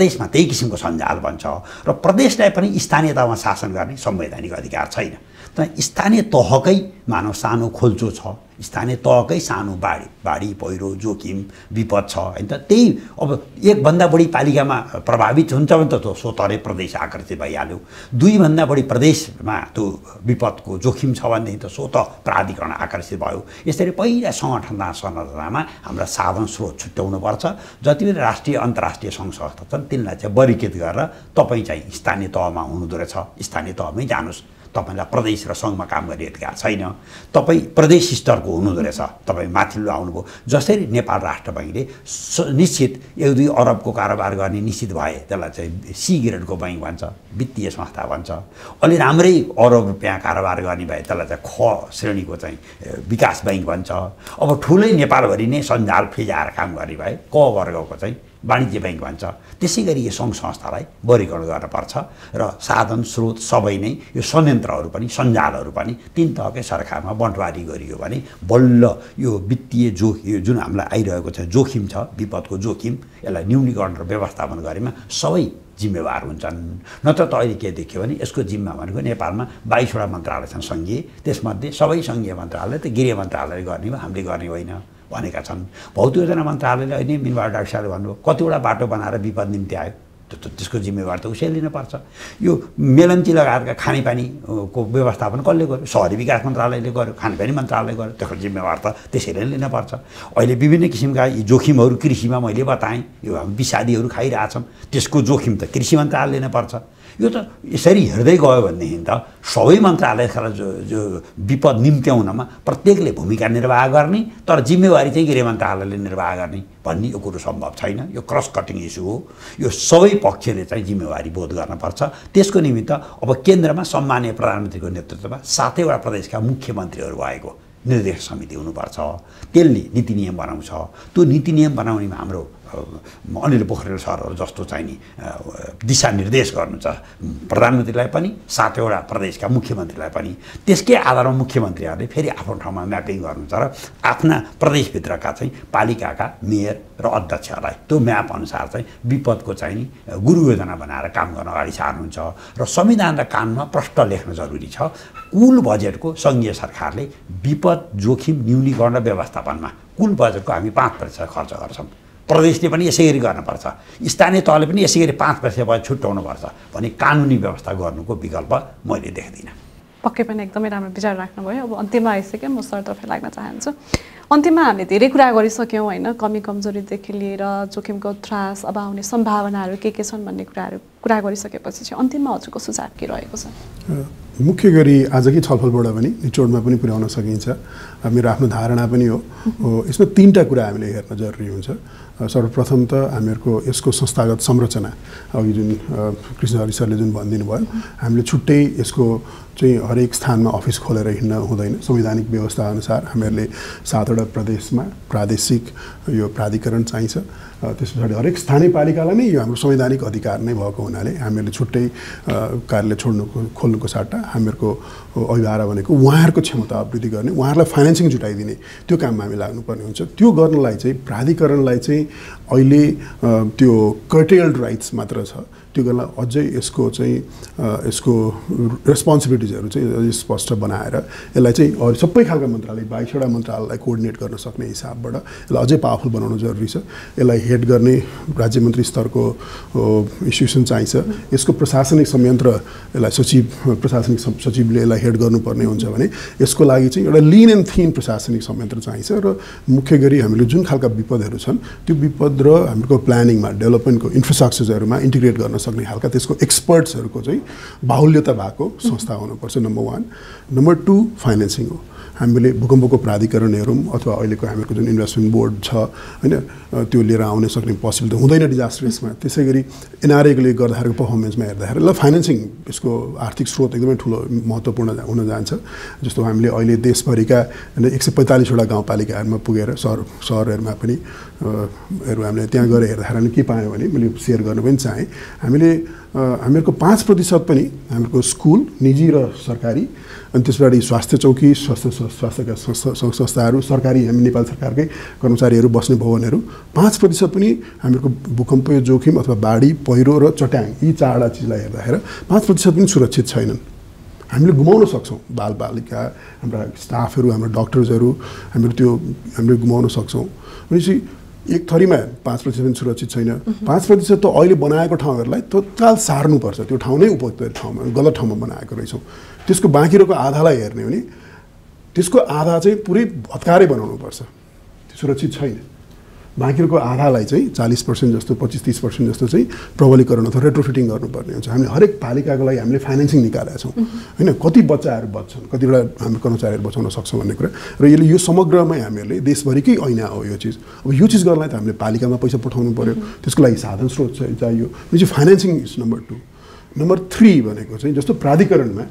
प्रदेशमा त्यही किसिमको सञ्जाल बन्छ। र प्रदेशलाई पनि स्थानीयतामा शासन गर्ने संवैधानिक अधिकार छैन। तर स्थानीय तहकै मानव सानो खोल्चो छ। स्थानीय तहकै सानो बाढी बाढी पहिरो जोखिम विपद छ होइन त? त्यही अब एकभन्दा बढी पालिकामा प्रभावित हुन्छ भने त त्यो प्रदेश आकर्षित भइहाल्यो। दुईभन्दा बढी प्रदेशमा त्यो विपदको जोखिम छ भनेदेखि त स्वत प्राधिकरण आकर्षित भयो। यसरी पहिला सङ्गठनता संरचनामा हाम्रा साधन स्रोत छुट्याउनुपर्छ। जति पनि राष्ट्रिय अन्तर्राष्ट्रिय सङ्घ संस्था छन् तिनलाई चाहिँ वर्गीकृत गरेर तपाईँ चाहिँ स्थानीय तहमा हुनुहुँदो रहेछ। स्थानीय तहमै जानुहोस्। तपाईँलाई प्रदेश र सङ्घमा काम गर्ने अधिकार छैन? तपाईँ प्रदेश स्तरको हुनुहुँदो रहेछ। तपाईँ माथिल्लो आउनुभयो। जसरी नेपाल राष्ट्र बैङ्कले निश्चित एक दुई अरबको कारोबार गर्ने निश्चित भए त्यसलाई चाहिँ सी ग्रेडको बैङ्क भन्छ वित्तीय संस्था भन्छ। अलि राम्रै अरब रुपियाँ कारोबार गर्ने भए त्यसलाई चाहिँ ख श्रेणीको चाहिँ विकास बैङ्क भन्छ। अब ठुलै नेपालभरि नै सञ्जाल फिजाएर काम गर्ने भए क वर्गको चाहिँ वाणिज्य बैङ्क भन्छ। त्यसै गरी यो सङ्घ संस्थालाई वर्गीकरण गर्नुपर्छ र साधन स्रोत सबै नै यो संयन्त्रहरू पनि सञ्जालहरू पनि तिन तहकै सरकारमा बन्टवारी गरियो भने बल्ल यो वित्तीय जो यो जुन हामीलाई आइरहेको छ जोखिम छ विपदको जोखिम यसलाई न्यूनीकरण र व्यवस्थापन गरेमा सबै जिम्मेवार हुन्छन्। नत्र त अहिले के देखियो भने यसको जिम्मा भनेको नेपालमा बाइसवटा मन्त्रालय छन् सङ्घीय। त्यसमध्ये सबै सङ्घीय मन्त्रालय त गृह मन्त्रालयले गर्ने हो हामीले गर्ने होइन। भनेका छन्। भौत योजना मन्त्रालयले अहिले मिनबाट डाक्टर साहबले भन्नुभयो कतिवटा बाटो बनाएर विपद निम्ति आयो। त्यसको जिम्मेवार त उसैले लिनुपर्छ। यो मेलन्ची लगायतका खानेपानीको व्यवस्थापन कसले गर्यो? सहरी विकास मन्त्रालयले गर्यो खानेपानी मन्त्रालयले गर्यो। त्यसको जिम्मेवार त त्यसैले नै लिनुपर्छ। अहिले विभिन्न किसिमका यी जोखिमहरू कृषिमा मैले बताएँ। यो हामी विषादीहरू खाइरहेछौँ। त्यसको जोखिम त कृषि मन्त्रालयले लिनुपर्छ। यो त यसरी हेर्दै गयो भनेदेखि त। सबै मन्त्रालयका जो जो विपद निम्त्याउनमा प्रत्येकले भूमिका निर्वाह गर्ने तर जिम्मेवारी चाहिँ गृह मन्त्रालयले निर्वाह गर्ने भन्ने यो कुरो सम्भव छैन। यो क्रस कटिङ इस्यु हो। यो सबै पक्षले चाहिँ जिम्मेवारी बोध गर्नुपर्छ त्यसको निमित्त अब केन्द्रमा सम्मानीय प्रधानमन्त्रीको नेतृत्वमा सातैवटा प्रदेशका मुख्यमन्त्रीहरू भएको निर्देशक समिति हुनुपर्छ। त्यसले नीति नियम बनाउँछ। त्यो नीति नियम बनाउनेमा हाम्रो अनिल पोखरेल सरहरू जस्तो चाहिँ नि दिशानिर्देश गर्नु छ। प्रधानमन्त्रीलाई पनि सातवटा प्रदेशका मुख्यमन्त्रीलाई पनि। त्यसकै आधारमा मुख्यमन्त्रीहरूले फेरि आफ्नो ठाउँमा म्यापिङ गर्नुहुन्छ र आफ्ना प्रदेशभित्रका चाहिँ पालिकाका मेयर र अध्यक्षहरूलाई त्यो म्याप अनुसार चाहिँ विपदको चाहिँ नि गुरु योजना बनाएर काम गर्न अगाडि सार्नुहुन्छ। र संविधान र कानुनमा प्रष्ट लेख्न जरुरी छ। कुल बजेटको सङ्घीय सरकारले विपद जोखिम न्यूनीकरण र व्यवस्थापनमा कुल बजेटको हामी पाँच प्रतिशत खर्च गर्छौँ। प्रदेशले पनि यसै गरी गर्नुपर्छ। स्थानीय तहले पनि यसै गरी पाँच बजेट छुट्याउनुपर्छ भने कानुनी व्यवस्था गर्नुको विकल्प मैले देख्दिनँ। पक्कै पनि एकदमै राम्रो विचार राख्नुभयो। अब अन्त्यमा आइसक्यो म सरतर्फ लाग्न चाहन्छु। अन्तिममा हामीले धेरै कुरा गरिसक्यौँ होइन कमी कमजोरीदेखि लिएर जोखिमको त्रास अब आउने सम्भावनाहरू के के छन् भन्ने कुराहरू कुरा गरिसकेपछि चाहिँ अन्तिममा हजुरको सुझाव के रहेको छ? मुख्य गरी आजकै छलफलबाट पनि निचोडमा पनि पुर्याउन सकिन्छ। मेरो आफ्नो धारणा पनि हो। यसमा तिनवटा कुरा हामीले हेर्न जरुरी हुन्छ। सर्वप्रथम त हामीहरूको यसको संस्थागत संरचना अघि जुन कृष्ण हरि सरले जुन भनिदिनु भयो हामीले छुट्टै यसको चाहिँ हरेक स्थानमा अफिस खोलेर हिँड्न हुँदैन। संवैधानिक व्यवस्था अनुसार हामीहरूले सातवटा प्रदेशमा प्रादेशिक यो प्राधिकरण चाहिन्छ। त्यस पछाडि हरेक स्थानीय पालिकालाई नै यो हाम्रो संवैधानिक अधिकार नै भएको हुनाले हामीहरूले छुट्टै कार्यालय छोड्नुको खोल्नुको साट्टा हामीहरूको अभिभावक भनेको उहाँहरूको क्षमता वृद्धि गर्ने उहाँहरूलाई फाइनेन्सिङ जुटाइदिने त्यो काममा हामी लाग्नुपर्ने हुन्छ। त्यो गर्नलाई चाहिँ प्राधिकरणलाई चाहिँ अहिले त्यो कर्टेल्ड राइट्स मात्र छ। त्यो गर्न अझै यसको चाहिँ यसको रेस्पोन्सिबिलिटिजहरू चाहिँ स्पष्ट बनाएर यसलाई चाहिँ अरू सबै खालका मन्त्रालय बाइसवटा मन्त्रालयलाई कोअर्डिनेट गर्न सक्ने हिसाबबाट यसलाई अझै पावरफुल बनाउनु जरुरी छ। यसलाई हेड गर्ने राज्य मन्त्री स्तरको इन्स्टिट्युसन चाहिन्छ। यसको प्रशासनिक संयन्त्र यसलाई सचिव प्रशासनिक सचिवले यसलाई हेड गर्नुपर्ने हुन्छ भने यसको लागि चाहिँ एउटा लिन एन्ड थिन प्रशासनिक संयन्त्र चाहिन्छ र मुख्य गरी हामीले जुन खालका विपदहरू छन् त्यो विपद र हाम्रो प्लानिङमा डेभलपमेन्टको इन्फ्रास्ट्रक्चरहरूमा इन्टिग्रेट गर्न सक्ने खालका त्यसको एक्सपर्ट्सहरूको चाहिँ बाहुल्यता भएको संस्था हुनुपर्छ number one number two financing हो। हामीले भूकम्पको प्राधिकरण हेरौँ अथवा अहिलेको हामीहरूको जुन इन्भेस्टमेन्ट बोर्ड छ होइन त्यो लिएर आउन सक्ने पोसिबिलिटी हुँदैन डिजास्टर रिस्कमा त्यसै गरी एनआरएले गर्दाखेरि पर्फर्मेन्समा हेर्दाखेरि ल फाइनेन्सिङ यसको आर्थिक स्रोत एकदमै ठुलो महत्त्वपूर्ण हुन जान्छ। जस्तो हामीले अहिले देशभरिका एक सय पैँतालिसवटा गाउँपालिकाहरूमा पुगेर सहर सहरहरूमा पनि हरू हामीले त्यहाँ गएर हेर्दाखेरि के पायौँ भने मैले सेयर गर्नु पनि चाहेँ। हामीले हामीहरूको पाँच प्रतिशत पनि हामीहरूको स्कुल निजी र सरकारी अनि त्यस स्वास्थ्य चौकी स्वास्थ्य स्वास्थ्यका संस्था संस्थाहरू सरकारी हामी नेपाल सरकारकै कर्मचारीहरू बस्ने भवनहरू पाँच प्रतिशत पनि हामीहरूको भूकम्प जोखिम अथवा बाढी पहिरो र चट्याङ यी चारवटा चिजलाई हेर्दाखेरि पाँच प्रतिशत पनि सुरक्षित छैनन्। हामीले गुमाउन सक्छौँ। बालबालिका हाम्रा स्टाफहरू हाम्रो डक्टर्सहरू हाम्रो त्यो हामीले गुमाउन सक्छौँ। भनेपछि एक थरीमा पाँच प्रतिशत पनि सुरक्षित छैन। पाँच प्रतिशत त अहिले बनाएको ठाउँहरूलाई तत्काल सार्नुपर्छ। त्यो ठाउँ नै उपयुक्त ठाउँमा गलत ठाउँमा बनाएको रहेछौँ। त्यसको बाँकी रहेको आधालाई हेर्ने भने त्यसको आधा चाहिँ पुरै भत्कारै बनाउनुपर्छ। सुरक्षित छैन। बाँकीको आधालाई चाहिँ चालिस पर्सेन्ट जस्तो पच्चिस तिस पर्सेन्ट जस्तो चाहिँ प्रबलीकरण अथवा रेट्रोफिटिङ गर्नुपर्ने हुन्छ। हामीले हरेक पालिकाको लागि हामीले फाइनेन्सिङ निकालेका छौँ। होइन कति बच्चाहरू बच्छन् कतिवटा हाम्रो कर्मचारीहरू बचाउन सक्छौँ भन्ने कुरा। र यसले यो समग्रमै हामीहरूले देशभरिकै ऐना हो यो चिज। अब यो चिज गर्नलाई त हामीले पालिकामा पैसा पठाउनु पऱ्यो त्यसको लागि साधन स्रोत चाहियो। यो चाहिँ financing is number two number three भनेको चाहिँ जस्तो प्राधिकरणमा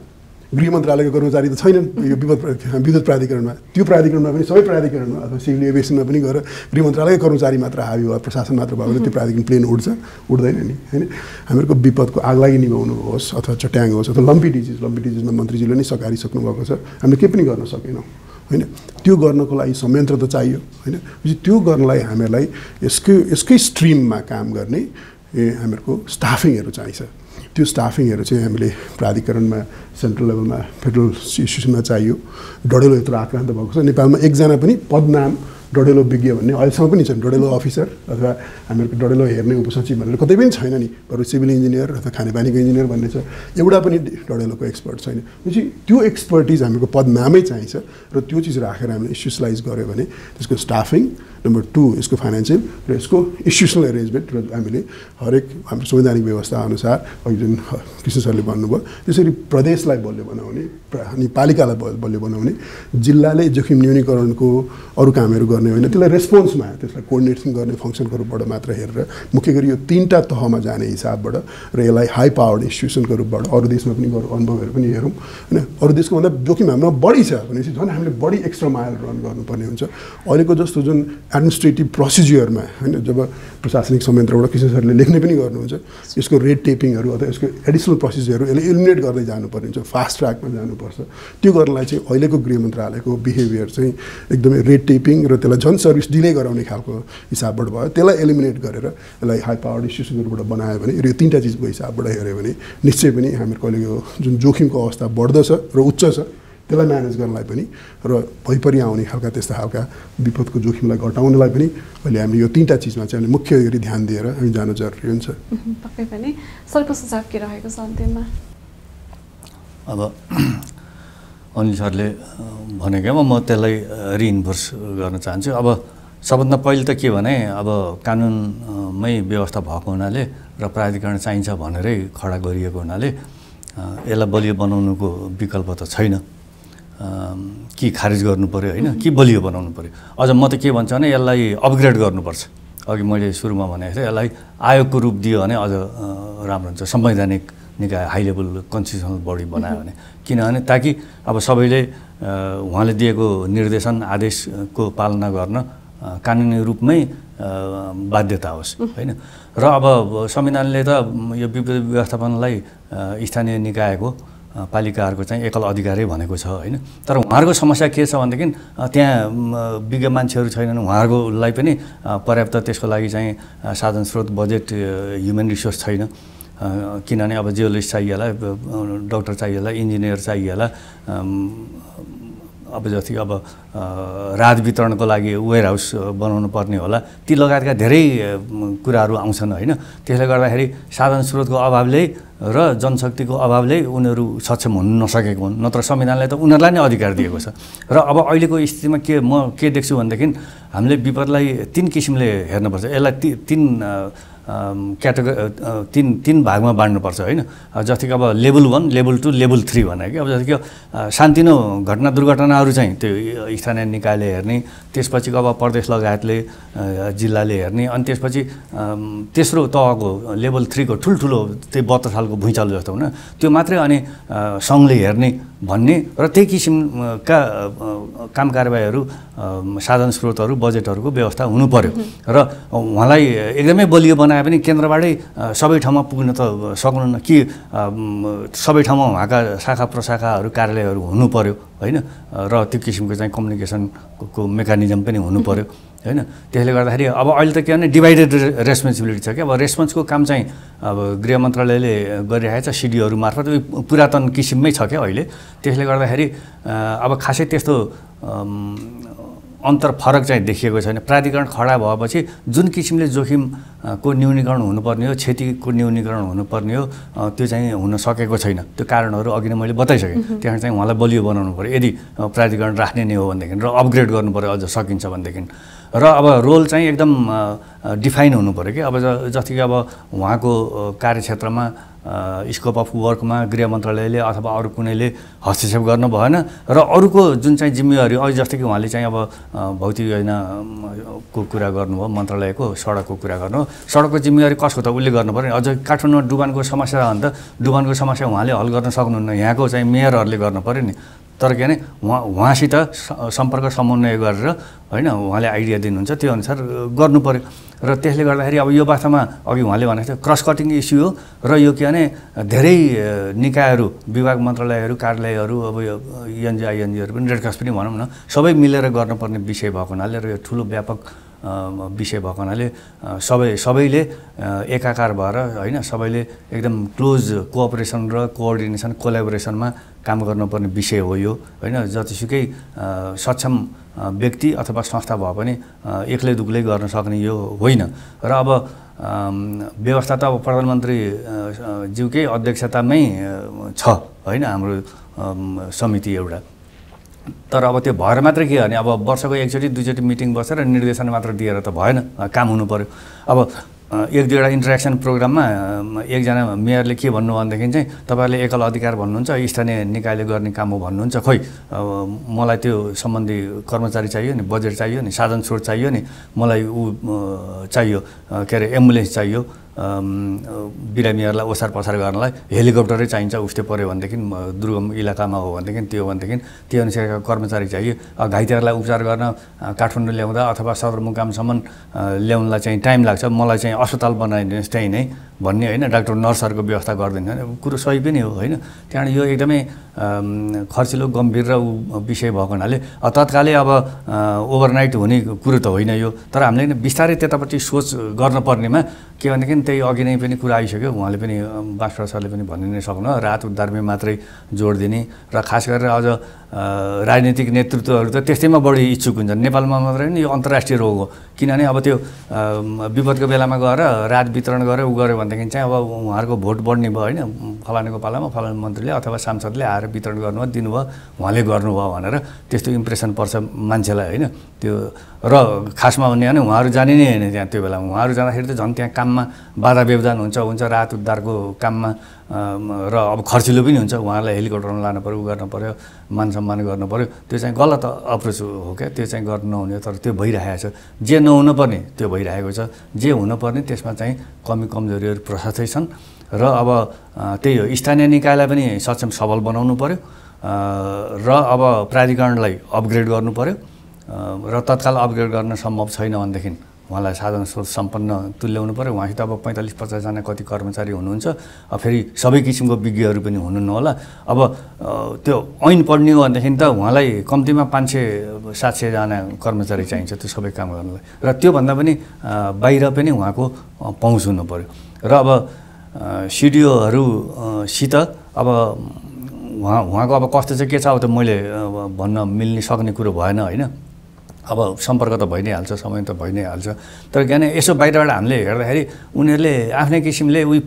गृह मन्त्रालयको कर्मचारी त छैनन्। यो विपद विद्युत प्राधिकरणमा। त्यो प्राधिकरणमा पनि सबै प्राधिकरणमा अथवा सिभिल एभिएसनमा पनि गएर गृह मन्त्रालयको कर्मचारी मात्र हाबी भयो प्रशासन मात्र भयो भने त्यो प्राधिकरण प्लेन उड्छ उड्दैन नि होइन? हामीहरूको विपदको आगलागी निभाउनु होस् अथवा चट्याङ होस् अथवा लम्पी डिजिज लम्पी डिजिजमा मन्त्रीजीले नै सकारिसक्नु भएको छ। हामीले केही पनि गर्न सकेनौँ होइन? त्यो गर्नको लागि संयन्त्र त चाहियो होइन? त्यो गर्नलाई हामीहरूलाई यसकै यसकै स्ट्रिममा काम गर्ने हामीहरूको स्टाफिङहरू चाहिन्छ। त्यो स्टाफिङहरू चाहिँ हामीले प्राधिकरणमा सेन्ट्रल लेभलमा फेडरल इन्स्टिट्युसनमा चाहियो। डढेलो यत्रो आक्रान्त भएको छ। नेपालमा एकजना पनि पदनाम डडेलो विज्ञ भन्ने अहिलेसम्म पनि छन्। डडेलो अफिसर अथवा हामीहरूको डडेलो हेर्ने उपसचिव भनेर कतै पनि छैन नि। बरु सिभिल इन्जिनियर अथवा खानेपानीको इन्जिनियर भन्ने छ। एउटा पनि डडेलोको एक्सपर्ट छैन। भनेपछि त्यो एक्सपर्टिज हामीको पद नामै चाहिन्छ र त्यो चिज राखेर हामीले इस्युसलाइज गऱ्यो भने त्यसको स्टाफिङ नम्बर टू यसको फाइनेन्सियल र यसको इन्स्टिट्युसनल एरेन्जमेन्ट र हामीले हरेक हाम्रो संवैधानिक व्यवस्था अनुसार अघि जुन कृष्ण सरले भन्नुभयो त्यसरी प्रदेशलाई बलियो बनाउने अनि पालिकालाई बलियो बनाउने जिल्लाले जोखिम न्यूनीकरणको अरू कामहरू गर्ने होइन त्यसलाई रेस्पोन्समा त्यसलाई कोर्डिनेसन गर्ने फङ्सनको रूपबाट मात्र हेरेर मुख्य गरी यो तिनवटा तहमा जाने हिसाबबाट र यसलाई हाई पावर्ड इन्स्टिट्युसनको रूपबाट अरू देशमा पनि अनुभवहरू पनि हेरौँ होइन? अरू देशको भन्दा जोखिम हाम्रो बढी छ भनेपछि झन् हामीले बढी एक्स्ट्रा माइल रन गर्नुपर्ने हुन्छ। अहिलेको जस्तो जुन एडमिनिस्ट्रेटिभ प्रोसिजियरमा होइन जब प्रशासनिक संयन्त्रबाट कृष्ण सरले लेख्ने पनि गर्नुहुन्छ यसको रेड टेपिङहरू अथवा यसको एडिसनल प्रोसिजरहरू यसले इलिमिनेट गर्दै जानुपर्ने हुन्छ फास्ट ट्र्याकमा जानुपर्छ। त्यो गर्नलाई चाहिँ अहिलेको गृह मन्त्रालयको बिहेभियर चाहिँ एकदमै रेड टेपिङ र त्यसलाई झन् सर्भिस डिले गराउने खालको हिसाबबाट भयो। त्यसलाई एलिमिनेट गरेर यसलाई हाई पावर इन्स्टिट्युसनहरूबाट बनायो भने र यो तिनवटा चिजको हिसाबबाट हेऱ्यो भने निश्चय पनि हामीहरूको अहिले यो जुन जोखिमको अवस्था बढ्दछ र उच्च छ त्यसलाई म्यानेज गर्नलाई पनि र भइपरि आउने खालका त्यस्ता खालका विपदको जोखिमलाई घटाउनलाई पनि अहिले हामीले यो तिनवटा चिजमा चाहिँ हामीले मुख्य गरी ध्यान दिएर हामी जानु जरुरी हुन्छ। पक्कै पनि। सरको सुझाव के रहेको छ अब अनिल सरले भनेकोमा म त्यसलाई रिइन्फोर्स गर्न चाहन्छु। अब सबभन्दा पहिले त के भने अब कानुनमै व्यवस्था भएको हुनाले र प्राधिकरण चाहिन्छ भनेरै खडा गरिएको हुनाले यसलाई बलियो बनाउनुको विकल्प त छैन। कि खारिज गर्नु पऱ्यो होइन कि बलियो बनाउनु पऱ्यो अझ म त के भन्छु भने यसलाई अपग्रेड गर्नुपर्छ। अघि मैले सुरुमा भनेको थिएँ यसलाई आयोगको रूप दियो भने अझ राम्रो हुन्छ। संवैधानिक निकाय हाई लेभल कन्स्टिट्युसनल बडी बनायो भने। किनभने ताकि अब सबैले उहाँले दिएको निर्देशन आदेशको पालना गर्न कानुनी रूपमै बाध्यता होस् होइन? र अब संविधानले त यो विपद व्यवस्थापनलाई स्थानीय निकायको पालिकाहरूको चाहिँ एकल अधिकारै भनेको छ होइन? तर उहाँहरूको समस्या के छ भनेदेखि त्यहाँ विज्ञ मान्छेहरू छैनन् उहाँहरूकोलाई पनि पर्याप्त त्यसको लागि चाहिँ साधन स्रोत बजेट ह्युमन रिसोर्स छैन। किनभने अब जियोलिस्ट चाहिएला डक्टर चाहिएला इन्जिनियर चाहिएला अब जति अब राहत वितरणको लागि वेयर हाउस बनाउनु पर्ने होला ती लगायतका धेरै कुराहरू आउँछन् होइन। त्यसले गर्दाखेरि साधन स्रोतको अभावले र जनशक्तिको अभावले उनीहरू सक्षम हुन नसकेको हुन्। नत्र संविधानले त उनीहरूलाई नै अधिकार दिएको छ। र अब अहिलेको स्थितिमा के म के देख्छु भनेदेखि हामीले विपदलाई तिन किसिमले हेर्नुपर्छ। यसलाई ति तिन क्याटेगोरी तिन तिन भागमा बाँड्नुपर्छ होइन? जति कि अब level one level two level three भने कि अब जति कि सानतिनो घटना दुर्घटनाहरू चाहिँ त्यो स्थानीय निकायले हेर्ने त्यसपछि अब प्रदेश लगायतले जिल्लाले हेर्ने अनि त्यसपछि तेस्रो तहको लेभल थ्रीको ठुल्ठुलो त्यही बत्तर सालको भुइँचालो जस्तो हुन त्यो मात्रै अनि सङ्घले हेर्ने भन्ने र त्यही किसिमका काम कारबाहीहरू साधन स्रोतहरू बजेटहरूको व्यवस्था हुनु पऱ्यो र उहाँलाई एकदमै बलियो बनाए पनि केन्द्रबाटै सबै ठाउँमा पुग्न त सक्नुहुन्न। कि सबै ठाउँमा उहाँका शाखा प्रशाखाहरू कार्यालयहरू हुनु पऱ्यो होइन? र त्यो किसिमको चाहिँ कम्युनिकेसनको मेकानिजम पनि हुनु पऱ्यो होइन? त्यसले गर्दाखेरि अब अहिले त के भने डिभाइडेड रेस्पोन्सिबिलिटी छ कि अब रेस्पोन्सको काम चाहिँ अब गृह मन्त्रालयले गरिरहेको छ सिडिओहरू मार्फत। पुरातन किसिममै छ क्या अहिले। त्यसले गर्दाखेरि अब खासै त्यस्तो अन्तर फरक चाहिँ देखिएको छैन। प्राधिकरण खडा भएपछि जुन किसिमले जोखिमको न्यूनीकरण हुनुपर्ने हो क्षतिको न्यूनीकरण हुनुपर्ने हो त्यो चाहिँ हुन सकेको छैन। त्यो कारणहरू अघि नै मैले बताइसकेँ। त्यहाँ चाहिँ उहाँलाई बलियो बनाउनु पऱ्यो। यदि प्राधिकरण राख्ने नै हो भनेदेखि र अपग्रेड गर्नु पऱ्यो अझ सकिन्छ भनेदेखि र अब रोल चाहिँ एकदम डिफाइन हुनु पऱ्यो कि अब जति कि अब उहाँको कार्यक्षेत्रमा स्कोप अफ वर्कमा गृह मन्त्रालयले अथवा अरू कुनैले हस्तक्षेप गर्नु भएन र अरूको जुन चाहिँ जिम्मेवारी अहिले जस्तै कि उहाँले चाहिँ अब भौतिक योजनाको कुरा गर्नुभयो मन्त्रालयको सडकको कुरा गर्नु सडकको जिम्मेवारी कसको त उसले गर्नु पऱ्यो अझ काठमाडौँमा डुबानको समस्या हो भने त। डुबानको समस्या उहाँले हल गर्न सक्नुहुन्न। यहाँको चाहिँ मेयरहरूले गर्नु पऱ्यो नि। तर के भने उहाँ उहाँसित सम्पर्क समन्वय गरेर होइन उहाँले आइडिया दिनुहुन्छ त्यो अनुसार गर्नु पऱ्यो र त्यसले गर्दाखेरि अब यो बाथामा अघि उहाँले भनेको थियो क्रस कटिङ इस्यु हो। र यो के भने धेरै निकायहरू विभाग मन्त्रालयहरू कार्यालयहरू अब यो इएनजी आइएनजीहरू पनि रेड क्रस पनि भनौँ न सबै मिलेर गर्नुपर्ने विषय भएको हुनाले र यो ठुलो व्यापक विषय भएको हुनाले सबै सबैले एकाकार भएर होइन सबैले एकदम क्लोज कोअपरेसन र कोअर्डिनेसन कोलाबोरेसनमा काम गर्नुपर्ने विषय हो यो होइन। जतिसुकै सक्षम व्यक्ति अथवा संस्था भए पनि एक्लै दुक्लै गर्न सक्ने यो होइन। र अब व्यवस्था त अब प्रधानमन्त्री ज्यूकै अध्यक्षतामै छ होइन हाम्रो समिति एउटा। तर अब त्यो भएर मात्रै के भने अब वर्षको एकचोटि दुईचोटि मिटिङ बसेर निर्देशन मात्र दिएर त भएन काम हुनु पऱ्यो अब एक दुईवटा इन्टरेक्सन प्रोग्राममा एकजना मेयरले के भन्नु भनेदेखि चाहिँ तपाईँहरूले एकल अधिकार भन्नुहुन्छ स्थानीय निकायले गर्ने काम हो भन्नुहुन्छ खोइ मलाई त्यो सम्बन्धी कर्मचारी चाहियो नि बजेट चाहियो नि साधन स्रोत चाहियो नि मलाई ऊ चाहियो के अरे एम्बुलेन्स चाहियो बिरामीहरूलाई ओसार पसार गर्नलाई हेलिकप्टरै चाहिन्छ उस्तै पऱ्यो भनेदेखि दुर्गम इलाकामा हो भनेदेखि त्यो भनेदेखि त्यो अनुसारका कर्मचारी चाहियो। घाइतेहरूलाई उपचार गर्न काठमाडौँ ल्याउँदा अथवा सदरमुकामसम्म ल्याउनलाई चाहिँ टाइम लाग्छ। मलाई चाहिँ अस्पताल बनाइदिनुहोस् त्यहीँ नै। भन्ने होइन डाक्टर नर्सहरूको व्यवस्था गरिदिनु। भने कुरो सही पनि हो होइन। त्यहाँबाट यो एकदमै खर्चिलो गम्भीर र विषय भएको हुनाले तत्कालै अब ओभरनाइट हुने कुरो त होइन यो। तर हामीले बिस्तारै त्यतापट्टि सोच गर्नुपर्नेमा के भनेदेखि त्यही अघि नै पनि कुरा आइसक्यो। उहाँले पनि बाँसरा सरले पनि भनि नै सक्नु रात उद्धारमै मात्रै जोड दिने। र खास गरेर अझ राजनीतिक नेतृत्वहरू त त्यस्तैमा बढी इच्छुक हुन्छन्। नेपालमा मात्रै होइन यो अन्तर्राष्ट्रिय रोग हो। किनभने अब त्यो विपदको बेलामा गएर रात वितरण गरेर उ गऱ्यो भनेदेखि चाहिँ अब उहाँहरूको भोट बढ्ने भयो होइन। फलानुको पालामा फलानु मन्त्रीले अथवा सांसदले आएर वितरण गर्नुभयो दिनुभयो उहाँले गर्नुभयो भनेर त्यस्तो इम्प्रेसन पर्छ मान्छेलाई होइन। त्यो र खासमा भन्ने भने उहाँहरू जाने नै होइन त्यहाँ त्यो बेलामा। उहाँहरू जाँदाखेरि त झन् त्यहाँ काममा बाधा व्यवधान हुन्छ हुन्छ राहत उद्धारको काममा। र अब खर्चिलो पनि हुन्छ। उहाँलाई हेलिकप्टरमा लानु पऱ्यो उ गर्नु पऱ्यो मान सम्मान गर्नु पऱ्यो त्यो चाहिँ गलत अप्रोच हो क्या। त्यो चाहिँ गर्नु नहुने तर त्यो भइरहेको छ। जे नहुनु पर्ने त्यो भइरहेको छ। जे हुनुपर्ने त्यसमा चाहिँ कमी कमजोरीहरू प्रशस्तै छन्। र अब त्यही हो। स्थानीय निकायलाई पनि सक्षम सबल बनाउनु पऱ्यो र अब प्राधिकरणलाई अपग्रेड गर्नु पऱ्यो र तत्काल अपग्रेड गर्न सम्भव छैन भनेदेखि उहाँलाई साधन स्रोत सम्पन्न तुल्याउनु पऱ्यो उहाँसित अब पैँतालिस पचासजना कति कर्मचारी हुनुहुन्छ। फेरि सबै किसिमको विज्ञहरू पनि हुनुहुन्न होला। अब त्यो ऐन पढ्ने हो भनेदेखि त उहाँलाई कम्तीमा पाँच सय सात सयजना कर्मचारी चाहिन्छ त्यो सबै काम गर्नलाई। र त्योभन्दा पनि बाहिर पनि उहाँको पहुँच हुनु पऱ्यो र अब सिडिओहरूसित अब उहाँ उहाँको अब कस्तो चाहिँ के छ? अब त मैले भन्न मिल्ने सक्ने कुरो भएन होइन? अब सम्पर्क त भइ नै हाल्छ समय त भइ नै हाल्छ तर किन यसो बाहिरबाट हामीले हेर्दाखेरि उनीहरूले आफ्नै किसिमले उही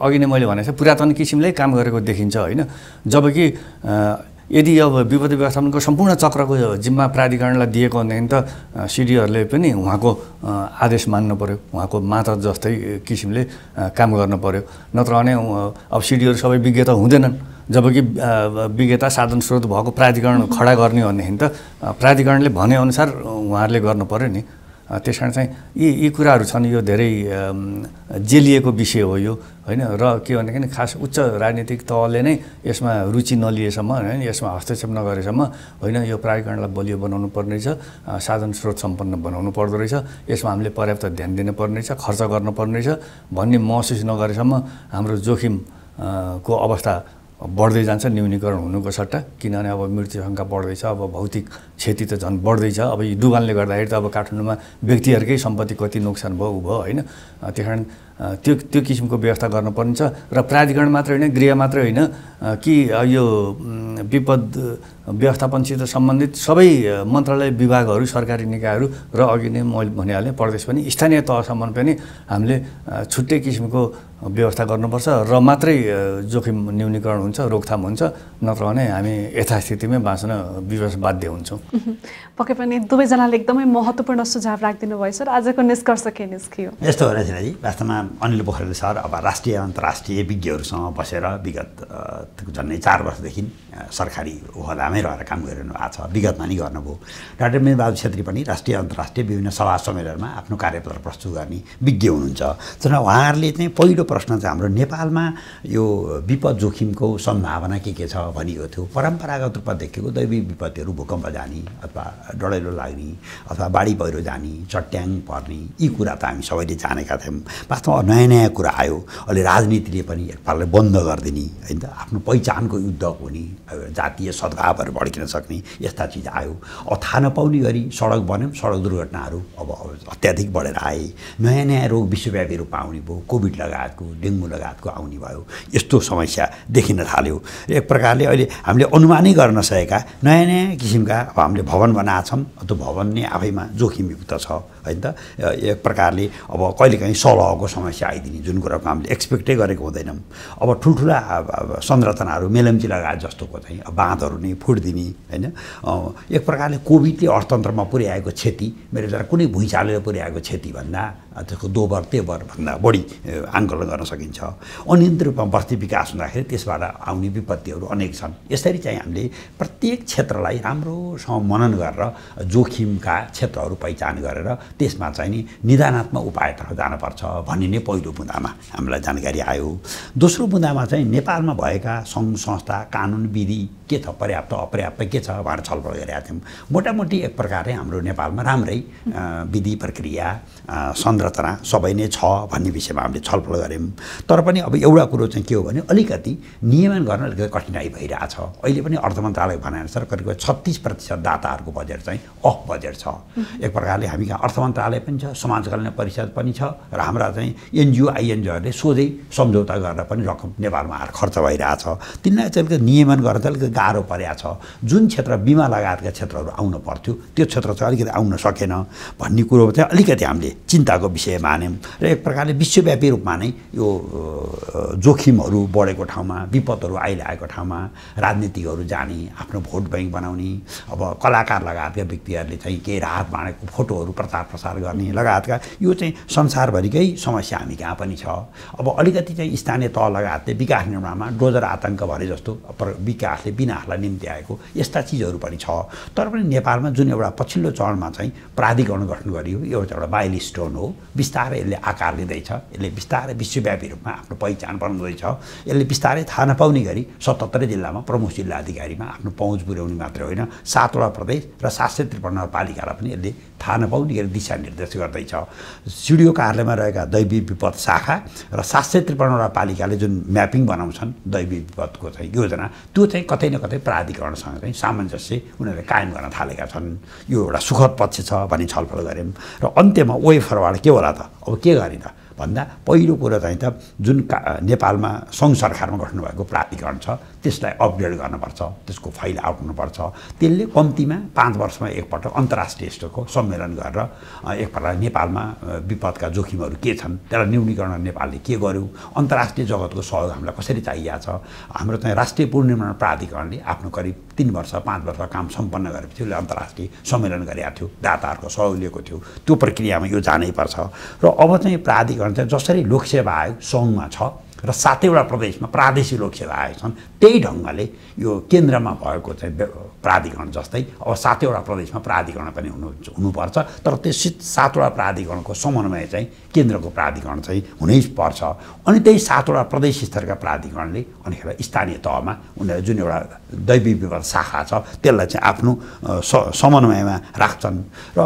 अघि नै मैले थिएँ पुरातन किसिमले काम गरेको देखिन्छ होइन? जबकि यदि अब विपत्ति व्यवस्थापनको सम्पूर्ण चक्रको जिम्मा प्राधिकरणलाई दिएको भनेदेखि त सिडिओहरूले पनि उहाँको आदेश मान्नु पऱ्यो उहाँको माता जस्तै किसिमले काम गर्नु पऱ्यो नत्र भने अब सिडिओहरू सबै विज्ञ त हुँदैनन्। जबकि विज्ञता साधन स्रोत भएको प्राधिकरण खडा गर्ने हो भनेदेखि त प्राधिकरणले भनेअनुसार उहाँहरूले गर्नु पऱ्यो नि। त्यस कारण चाहिँ यी यी कुराहरू छन् यो धेरै जेलिएको विषय हो यो होइन? र के भनेदेखि खास उच्च राजनीतिक तहले नै यसमा रुचि नलिएसम्म होइन? यसमा हस्तक्षेप नगरेसम्म होइन? यो प्राधिकरणलाई बलियो बनाउनु पर्ने रहेछ साधन स्रोत सम्पन्न बनाउनु पर्दो रहेछ यसमा हामीले पर्याप्त ध्यान दिनुपर्ने रहेछ खर्च गर्नुपर्ने रहेछ। भन्ने महसुस नगरेसम्म हाम्रो जोखिम को अवस्था बढ्दै जान्छ न्यूनीकरण हुनुको सट्टा। किनभने अब मृत्यु सङ्ख्या बढ्दैछ अब भौतिक क्षति त झन् बढ्दैछ। अब यी डुबानले गर्दाखेरि त अब काठमाडौँमा व्यक्तिहरूकै सम्पत्ति कति नोक्सान भयो ऊ भयो होइन? त्यस कारण त्यो त्यो किसिमको व्यवस्था गर्नुपर्ने छ र प्राधिकरण मात्रै होइन गृह मात्रै होइन। कि यो विपद व्यवस्थापनसित सम्बन्धित सबै मन्त्रालय विभागहरू सरकारी निकायहरू र अघि नै मैले भनिहालेँ प्रदेश पनि स्थानीय तहसम्म पनि हामीले छुट्टै किसिमको व्यवस्था गर्नुपर्छ र मात्रै जोखिम न्यूनीकरण हुन्छ रोकथाम हुन्छ। नत्र भने हामी यथास्थितिमै बाँच्न विवश बाध्य हुन्छौँ। पक्कै पनि दुवैजनाले एकदमै महत्त्वपूर्ण सुझाव राखिदिनु भयो सर आजको निष्कर्ष के निस्कियो। यस्तो हो रचनाजी वास्तवमा अनिल पोखरेल सर अब राष्ट्रिय अन्तर्राष्ट्रिय विज्ञहरूसँग बसेर विगत झन्डै चार वर्षदेखि सरकारी ओहदामै रहेर काम गरिरहनु भएको छ विगतमा नि गर्नुभयो। डाक्टर मेरबहादुर छेत्री पनि राष्ट्रिय अन्तर्राष्ट्रिय विभिन्न सभा सम्मेलनमा आफ्नो कार्यपत्र प्रस्तुत गर्ने विज्ञ हुनुहुन्छ। तर उहाँहरूले चाहिँ पहिलो प्रश्न चाहिँ हाम्रो नेपालमा यो विपद जोखिमको सम्भावना के के छ भनिएको थियो परम्परागत रूपमा देखेको दैविक विपत्तिहरू भूकम्प जाने अथवा डढेलो लाग्ने अथवा बाढी पहिरो जाने चट्याङ पर्ने यी कुरा त हामी सबैले जानेका थियौँ। वास्तवमा नयाँ नयाँ कुरा आयो। अहिले राजनीतिले पनि एकपाललाई बन्द गरिदिने होइन आफ्नो पहिचानको युद्ध हुने जातीय सद्भावहरू भड्किन सक्ने यस्ता चिज आयो। अब थाहा नपाउने गरी सडक बन्यौँ सडक दुर्घटनाहरू अब अत्याधिक बढेर आए। नयाँ नयाँ रोग विश्वव्यापी रूपमा आउने भयो कोभिड लगायतको डेङ्गु लगायतको आउने भयो यस्तो समस्या देखिन थाल्यो। एक प्रकारले अहिले हामीले अनुमानै गर्न नसकेका नयाँ नयाँ किसिमका अब हामीले भवन बनाएका छौँ त्यो भवन नै आफैमा जोखिमयुक्त छ। होइन त? एक प्रकारले अब कहिलेकाहीँ सलहको समस्या आइदिने जुन कुराको हामीले एक्सपेक्टै गरेको हुँदैनौँ। अब ठुल्ठुला संरचनाहरू मेलम्ची लगायत जस्तोको चाहिँ बाँधहरू नै फुटिदिने होइन? एक प्रकारले कोभिडले अर्थतन्त्रमा पुर्याएको क्षति मेरो जरा कुनै भुइँचालोले पुर्याएको क्षतिभन्दा त्यसको दोबर तेबर भन्दा बढी आङ्कलन गर्न सकिन्छ। अनियन्त्रित रूपमा बस्ती विकास हुँदाखेरि त्यसबाट आउने विपत्तिहरू अनेक छन्। यसरी चाहिँ हामीले प्रत्येक क्षेत्रलाई राम्रोसँग मनन गरेर जोखिमका क्षेत्रहरू पहिचान गरेर त्यसमा चाहिँ नि निदानात्मक उपायतर्फ जानुपर्छ भन्ने नै पहिलो बुँदामा हामीलाई जानकारी आयो। दोस्रो बुँदामा चाहिँ नेपालमा भएका सङ्घ संस्था कानुन विधि के छ पर्याप्त अपर्याप्त के छ भनेर छलफल गरेका थियौँ। मोटामोटी एक प्रकारले हाम्रो नेपालमा राम्रै विधि प्रक्रिया संरचना सबै नै छ भन्ने विषयमा हामीले छलफल गऱ्यौँ। तर पनि अब एउटा कुरो चाहिँ के हो भने अलिकति नियमन गर्न अलिकति कठिनाइ भइरहेछ। अहिले पनि अर्थ मन्त्रालय भनेअनुसार करिब करिब छत्तिस प्रतिशत दाताहरूको बजेट चाहिँ अफ बजेट छ। एक प्रकारले हामी कहाँ अर्थ मन्त्रालय पनि छ समाज कल्याण परिषद पनि छ र हाम्रा चाहिँ एनजिओ आइएनजिओहरूले सोझै सम्झौता गरेर पनि रकम नेपालमा आएर खर्च भइरहेछ। तिनीलाई चाहिँ अलिकति नियमन गरेर चाहिँ अलिकति गाह्रो परेको छ। जुन क्षेत्र बिमा लगायतका क्षेत्रहरू आउन पर्थ्यो त्यो क्षेत्र चाहिँ अलिकति आउन सकेन भन्ने कुरो चाहिँ अलिकति हामीले चिन्ताको विषय मान्यौँ र एक प्रकारले विश्वव्यापी रूपमा नै यो जोखिमहरू बढेको ठाउँमा विपदहरू आइरहेको ठाउँमा राजनीतिकहरू जाने आफ्नो भोट ब्याङ्क बनाउने अब कलाकार लगायतका व्यक्तिहरूले चाहिँ केही राहत बाँडेको फोटोहरू प्रचार प्रसार गर्ने लगायतका यो चाहिँ संसारभरिकै समस्या हामी कहाँ पनि छ। अब अलिकति चाहिँ स्थानीय तह लगायतले विकास निर्माणमा डोजर आतङ्क भरे जस्तो विकासले विनाशलाई निम्ति आएको यस्ता चिजहरू पनि छ। तर पनि नेपालमा जुन एउटा पछिल्लो चरणमा चाहिँ प्राधिकरण गठन गरियो यो एउटा बाइल स्टोन हो। बिस्तारै यसले आकार लिँदैछ। यसले बिस्तारै विश्वव्यापी रूपमा आफ्नो पहिचान बनाउँदैछ। यसले बिस्तारै थाहा नपाउने गरी सतहत्तरै जिल्लामा प्रमुख जिल्ला अधिकारीमा आफ्नो पहुँच पुर्याउने मात्रै होइन। सातवटा प्रदेश र सात सय त्रिपन्न पालिकालाई पनि यसले थाहा नपाउने गरी दिशानिर्देश गर्दैछ। सिडिओ कार्यालयमा रहेका दैवी विपद शाखा र सात सय त्रिपन्नवटा पालिकाले जुन म्यापिङ बनाउँछन् दैवी विपदको चाहिँ योजना त्यो चाहिँ कतै न कतै प्राधिकरणसँग चाहिँ सामञ्जस्य उनीहरूले कायम गर्न थालेका छन्। यो एउटा सुखद पक्ष छ भनी छलफल गऱ्यौँ। र अन्त्यमा वे फरवार्ड के होला त? अब के गर्ने त? भन्दा पहिलो कुरो चाहिँ त जुन का नेपालमा सङ्घ सरकारमा गठन भएको प्राधिकरण छ त्यसलाई अपग्रेड गर्नुपर्छ त्यसको फाइल आउट हुनुपर्छ। त्यसले कम्तीमा पाँच वर्षमा एकपटक अन्तर्राष्ट्रिय स्तरको सम्मेलन गरेर एक प्रकार नेपालमा विपदका जोखिमहरू के छन् त्यसलाई न्यूनीकरण नेपालले के गर्यो अन्तर्राष्ट्रिय जगतको सहयोग हामीलाई कसरी चाहिएको छ हाम्रो चाहिँ राष्ट्रिय पुनर्निर्माण प्राधिकरणले आफ्नो करिब तिन वर्ष पाँच वर्ष काम सम्पन्न गरेपछि उसले अन्तर्राष्ट्रिय सम्मेलन गरेको थियो दाताहरूको सहयोग लिएको थियो। त्यो प्रक्रियामा यो जानै पर्छ। र अब चाहिँ प्राधिकरण चाहिँ जसरी लोकसेवा आयोग सङ्घमा छ र सातैवटा प्रदेशमा प्रादेशिक लोकसेवा आयोग छन्। त्यही ढङ्गले यो केन्द्रमा भएको चाहिँ प्राधिकरण जस्तै अब सातैवटा प्रदेशमा प्राधिकरण पनि हुनु हुनुपर्छ। तर त्यस सातवटा प्राधिकरणको समन्वय चाहिँ केन्द्रको प्राधिकरण चाहिँ हुनै पर्छ। अनि त्यही सातवटा प्रदेश स्तरका प्राधिकरणले अनिखेर स्थानीय तहमा उनीहरू जुन एउटा दैवी विपद शाखा छ त्यसलाई चाहिँ आफ्नो समन्वयमा राख्छन्। र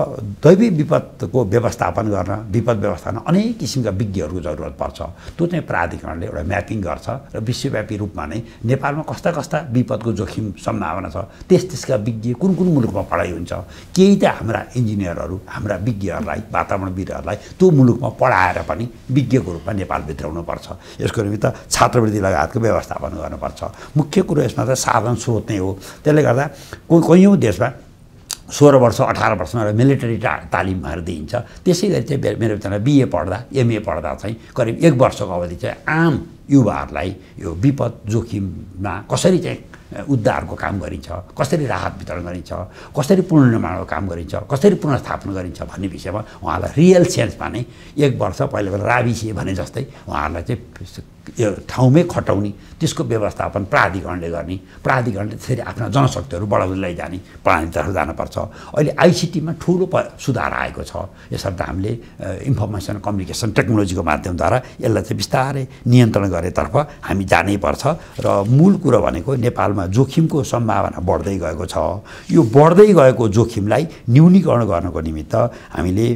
दैवी विपदको व्यवस्थापन गर्न विपद व्यवस्थापन अनेक किसिमका विज्ञहरूको जरुरत पर्छ। त्यो चाहिँ एउटा म्यापिङ गर्छ र विश्वव्यापी रूपमा नै नेपालमा कस्ता कस्ता विपदको जोखिम सम्भावना छ त्यस त्यसका विज्ञ कुन कुन मुलुकमा पढाइ हुन्छ केही त हाम्रा इन्जिनियरहरू हाम्रा विज्ञहरूलाई वातावरणविदहरूलाई त्यो मुलुकमा पढाएर पनि विज्ञको रूपमा नेपाल भित्राउनुपर्छ। यसको निमित्त छात्रवृत्ति लगायतको व्यवस्थापन गर्नुपर्छ। मुख्य कुरो यसमा त साधन स्रोत नै हो। त्यसले गर्दा कैयौँ देशमा सोह्र वर्ष अठार वर्षमा एउटा मिलिटरी टा तालिमहरू दिइन्छ। त्यसै गरी चाहिँ मेरो बिचमा बिए पढ्दा एमए पढ्दा चाहिँ करिब एक वर्षको अवधि चाहिँ आम युवाहरूलाई यो विपद जोखिममा कसरी चाहिँ उद्धारको काम गरिन्छ कसरी राहत वितरण गरिन्छ कसरी पुनर्निर्माणको काम गरिन्छ कसरी पुनर्स्थापना गरिन्छ भन्ने विषयमा उहाँलाई रियल सेन्समा नै एक वर्ष पहिला पहिला राबिसिए भने जस्तै उहाँहरूलाई चाहिँ ठाउँमै खटाउने त्यसको व्यवस्थापन प्राधिकरणले गर्ने प्राधिकरणले त्यसरी आफ्ना जनशक्तिहरू बढाउँदै लैजाने प्रणालीतर्फ जानुपर्छ। अहिले आइसिटीमा ठुलो प सुधार आएको छ। यसर्थ हामीले इन्फर्मेसन कम्युनिकेसन टेक्नोलोजीको माध्यमद्वारा यसलाई चाहिँ बिस्तारै नियन्त्रण गरेतर्फ हामी जानै पर्छ। र मूल कुरो भनेको नेपालमा जोखिमको सम्भावना बढ्दै गएको छ। यो बढ्दै गएको जोखिमलाई न्यूनीकरण गर्नको निमित्त हामीले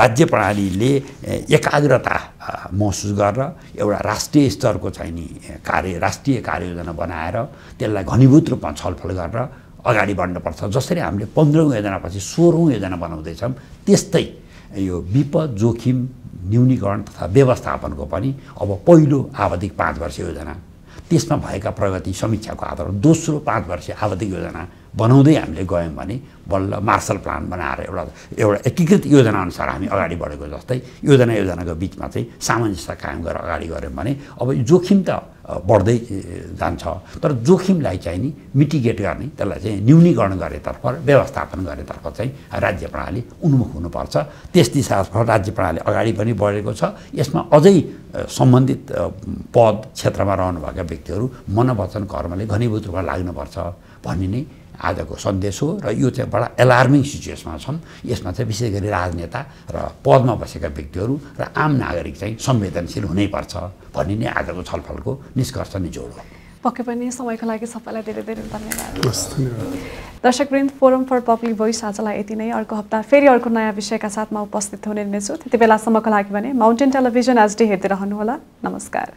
राज्य प्रणालीले एकाग्रता महसुस गरेर एउटा राष्ट्रिय स्तरको चाहिँ नि कार्य राष्ट्रिय कार्ययोजना बनाएर त्यसलाई घनीभूत रूपमा छलफल गरेर अगाडि बढ्नुपर्छ जसरी हामीले पन्ध्रौँ योजनापछि सोह्रौँ योजना बनाउँदैछौँ त्यस्तै यो विपद जोखिम न्यूनीकरण तथा व्यवस्थापनको पनि अब पहिलो आवधिक पाँच वर्ष योजना त्यसमा भएका प्रगति समीक्षाको आधारमा दोस्रो पाँच वर्ष आवधिक योजना बनाउँदै हामीले गयौँ भने बल्ल मार्सल प्लान बनाएर एउटा एउटा एकीकृत योजनाअनुसार हामी अगाडि बढेको जस्तै योजना योजनाको बिचमा चाहिँ सामञ्जस्य कायम गरेर अगाडि गऱ्यौँ भने अब जोखिम त बढ्दै जान्छ। तर जोखिमलाई चाहिँ नि मिटिगेट गर्ने त्यसलाई चाहिँ न्यूनीकरण गरेतर्फ व्यवस्थापन गरेतर्फ चाहिँ राज्य प्रणाली उन्मुख हुनुपर्छ। त्यस दिशातर्फ राज्य प्रणाली अगाडि पनि बढेको छ। यसमा अझै सम्बन्धित पद क्षेत्रमा रहनुभएका व्यक्तिहरू मनवचन कर्मले घनीभूत रूपमा लाग्नुपर्छ भन्ने नै आजको सन्देश हो र यो चाहिँ बडा एलार्मिङ सिचुएसनमा छन्। यसमा चाहिँ विशेष गरी राजनेता र पदमा बसेका व्यक्तिहरू र आम नागरिक चाहिँ संवेदनशील हुनैपर्छ भन्ने नै आजको छलफलको निष्कर्ष निचोड हो। पक्कै पनि समयको लागि सबैलाई धेरै धेरै धन्यवाद। दर्शकवृन्द फोरम फर पब्लिक भोइस आजलाई यति नै। अर्को हप्ता फेरि अर्को नयाँ विषयका साथमा उपस्थित हुने नै छु त्यति बेलासम्मको लागि भने माउन्टेन टेलिभिजन एचडी हेर्दै रहनुहोला। नमस्कार।